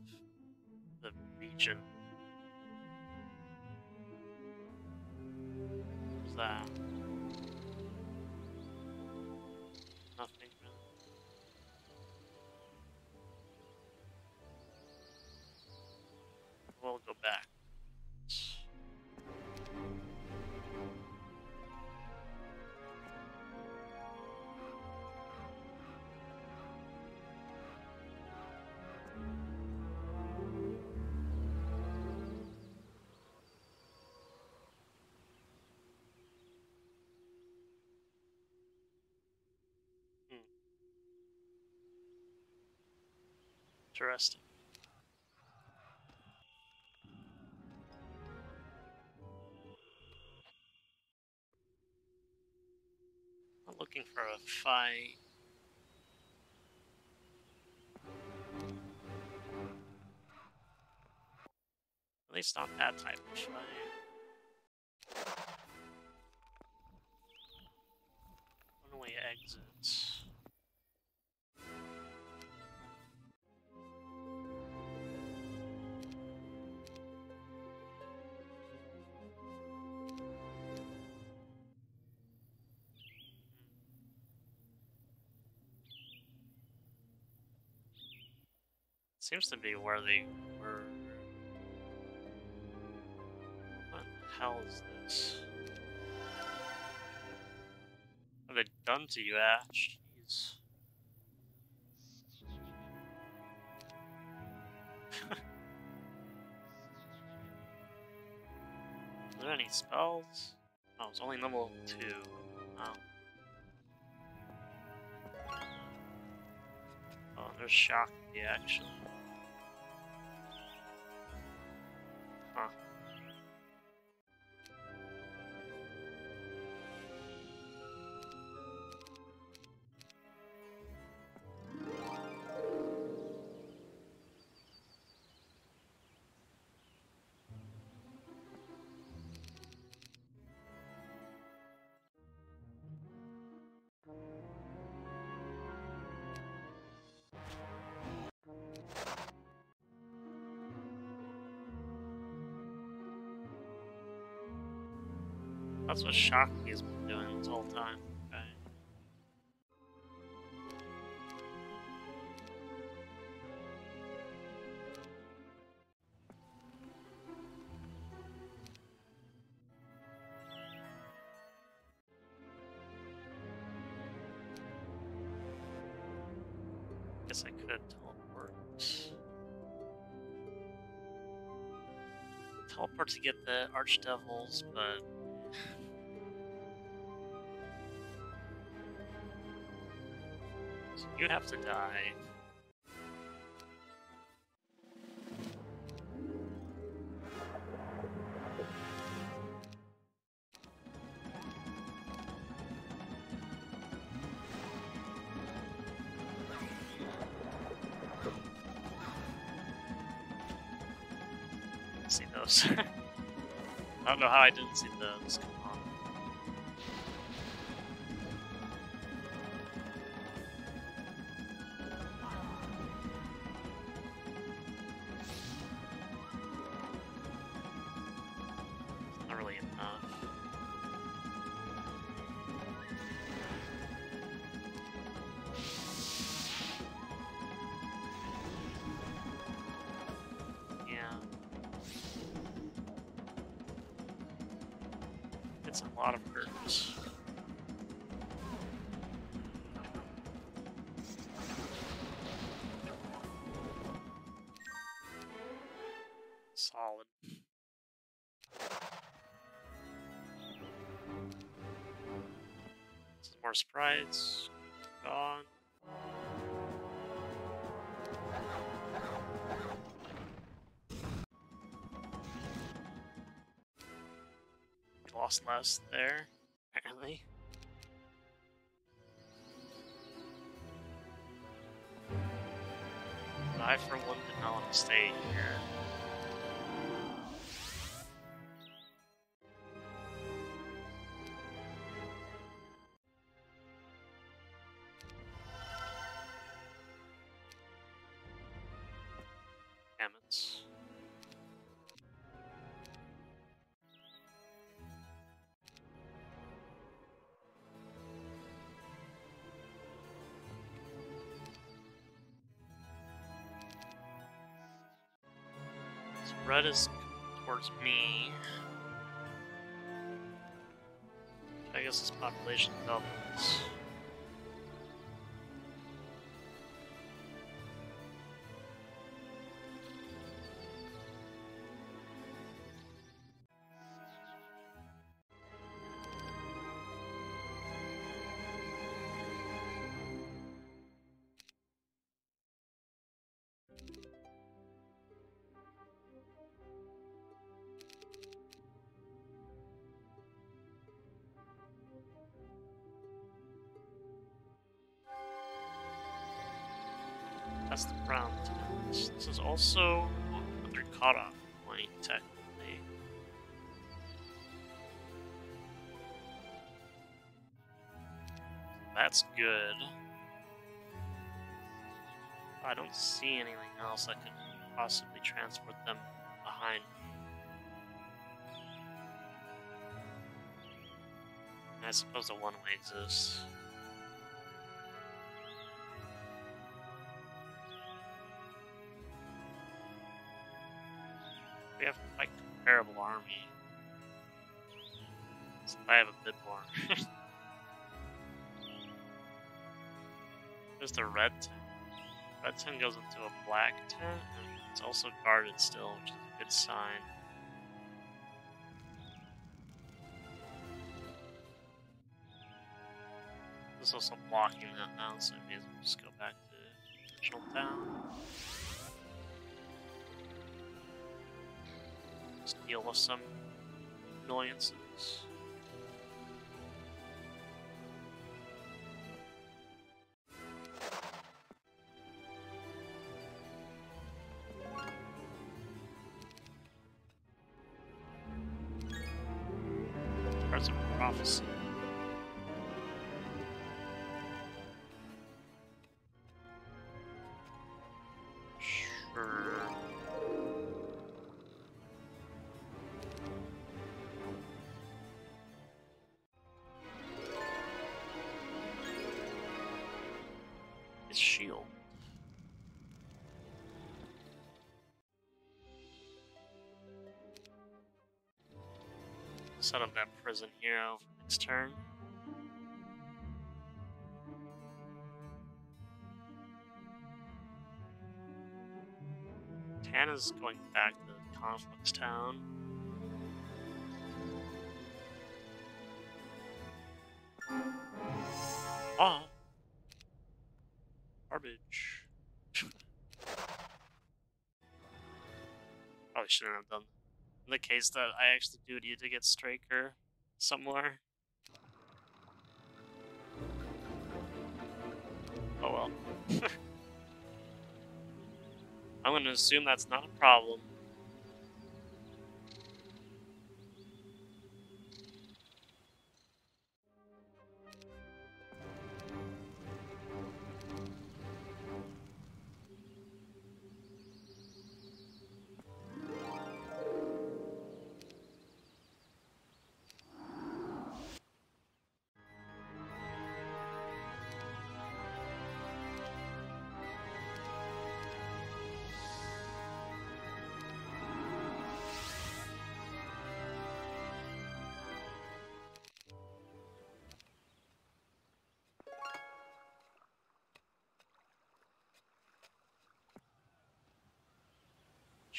Interesting. I'm looking for a fight. At least not that type of fight. Seems to be where they were. What the hell is this? What have they done to you, Ash? Jeez. Are there any spells? Oh, it's only level 2. Oh. Oh, there's shock reaction. That's what Shocky has been doing this whole time. Guess I could teleport. Teleport to get the Archdevils, but You have to die. see those. I don't know how I didn't see those. More sprites. Gone. We lost less there, apparently. I, for one, did not want to stay here. Red is towards me. I guess its population doubles. That's the. This is also under cutoff point, technically. That's good. I don't see anything else that could possibly transport them behind me. I suppose the one way exists. Army. So I have a bit more. There's the red tent. Red tent goes into a black tent, and it's also guarded still, which is a good sign. There's also blocking that now, so I may as well just go back to the original town. Deal with some annoyances. Set up that prison hero next turn. Tana's going back to Conflux Town. Ah. Garbage. Probably shouldn't have done. The case that I actually do need to get Straker somewhere. Oh well. I'm gonna assume that's not a problem.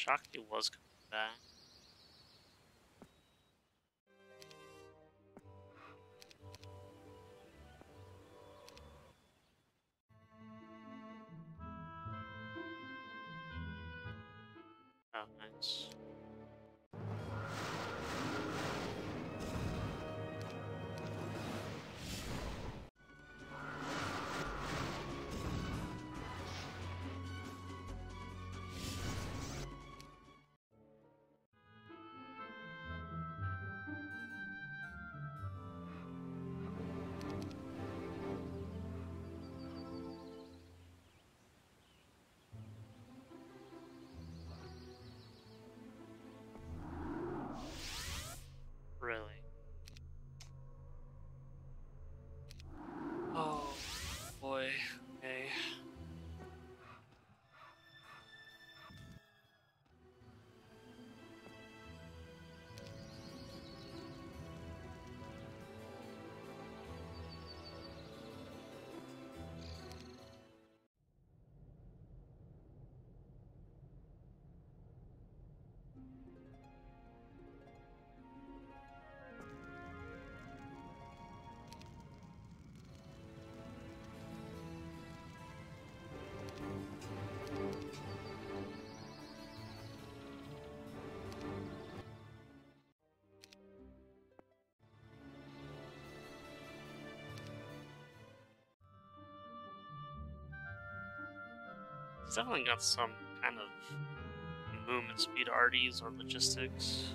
Shakti was coming back. Really? Definitely got some kind of movement speed arties or logistics.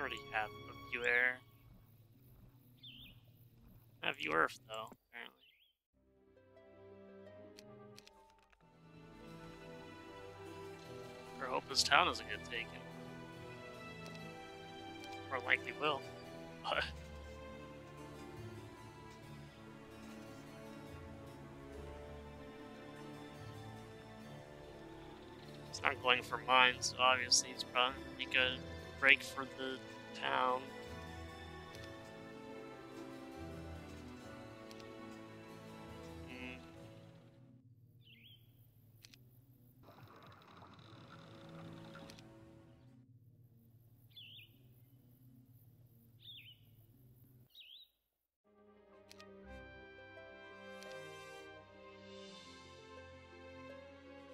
Already have a view air. I have view earth though, apparently. I hope this town doesn't get taken. Or likely will. He's not going for mines, so obviously he's probably a break for the town. Mm.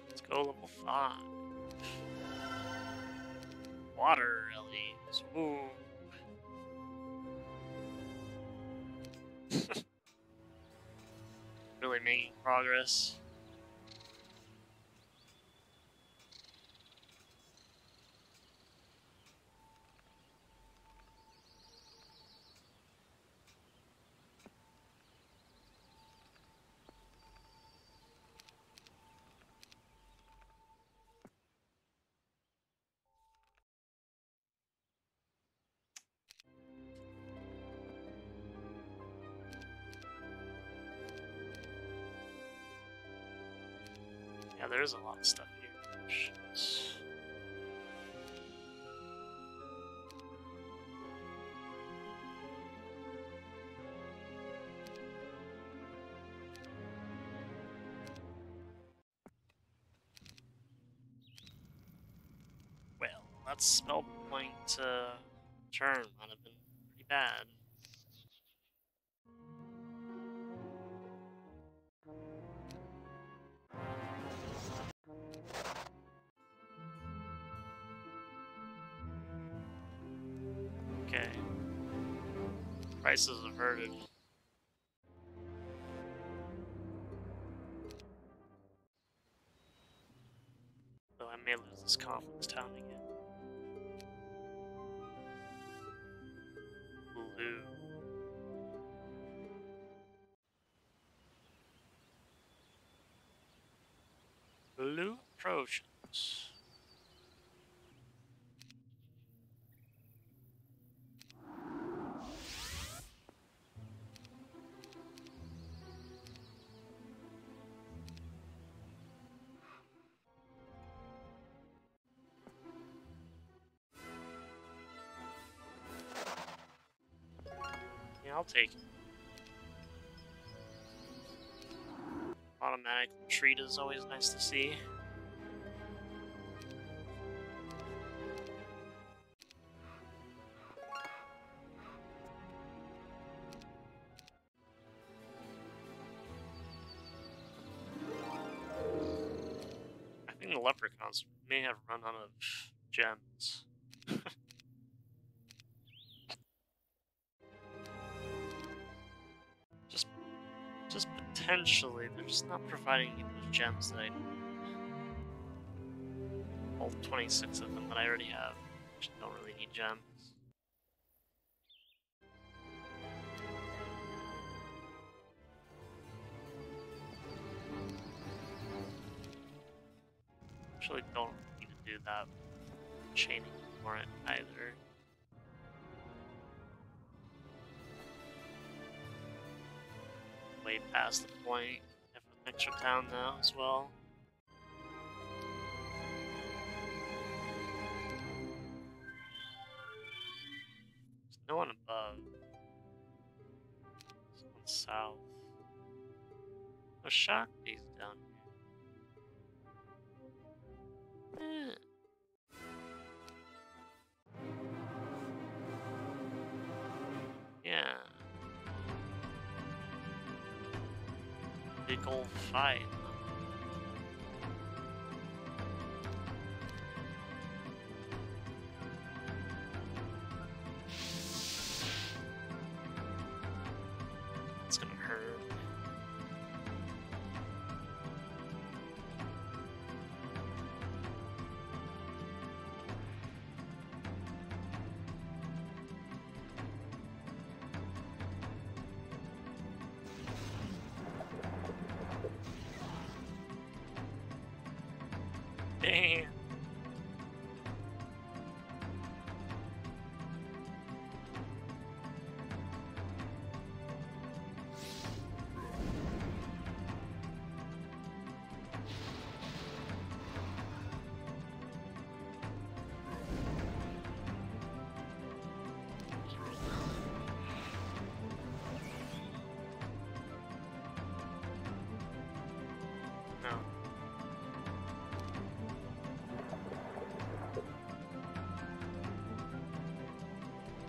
Let's go level 5. Water progress. Yeah, there is a lot of stuff here. Shit. Well, that spell point uh, turn might have been pretty bad. Approaches. Yeah, I'll take it. Automatic retreat is always nice to see. May have run out of gems. just just potentially, they're just not providing me those gems that I need. All 26 of them that I already have. Don't really need gems. Chaining it either. Way past the point. An extra town now as well. There's no one above. Someone south. No Shakti's down here. Eh. Big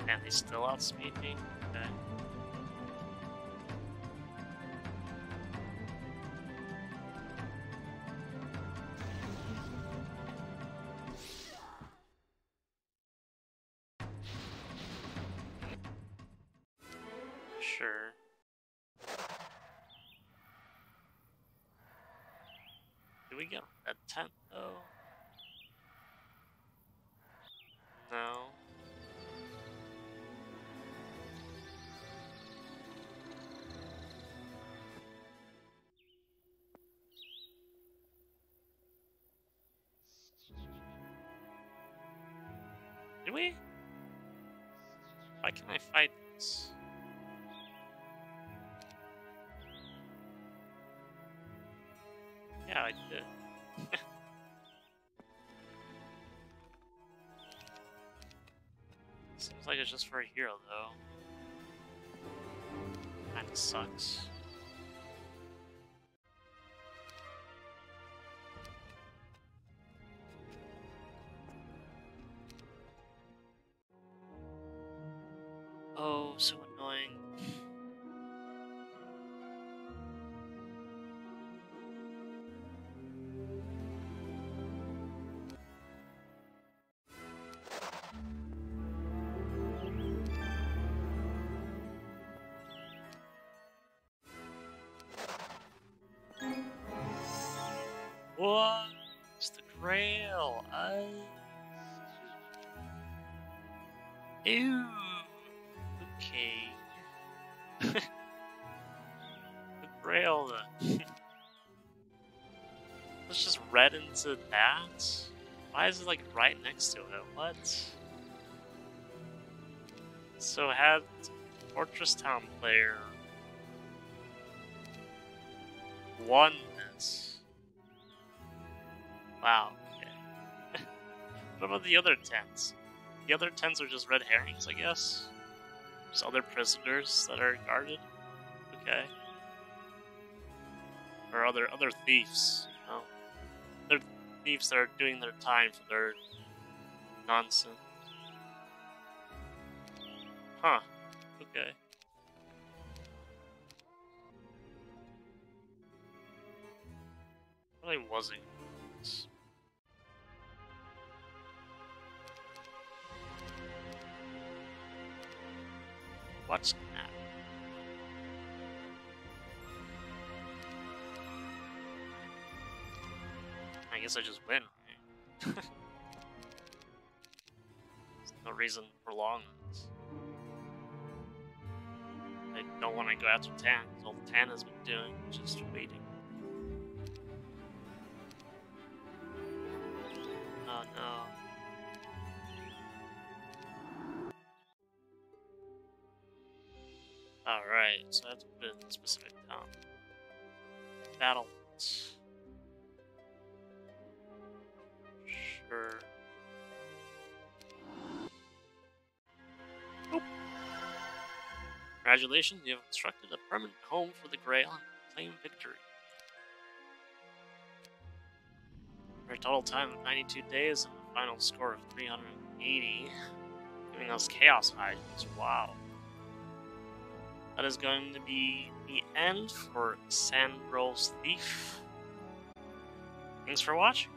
And they still outspeed me? I. Seems like it's just for a hero, though. Kinda sucks. Into that. Why is it like right next to it? What? So had Fortress Town player won this. Wow, what about the other tents? The other tents are just red herrings, I guess? Just other prisoners that are guarded? Okay. Or other other thieves, thieves that are doing their time for their nonsense. Huh. Okay. Really wasn't. What's guess I just win. No reason for long. I don't want to go after Tan, because all Tan has been doing is just waiting. Oh no. Alright, so that's a specific um, town. Battle. Congratulations, you have constructed a permanent home for the Grail and claim victory. For a total time of 92 days and a final score of 380, giving us Chaos Hydra. Wow. That is going to be the end for Sangraal's Thief. Thanks for watching.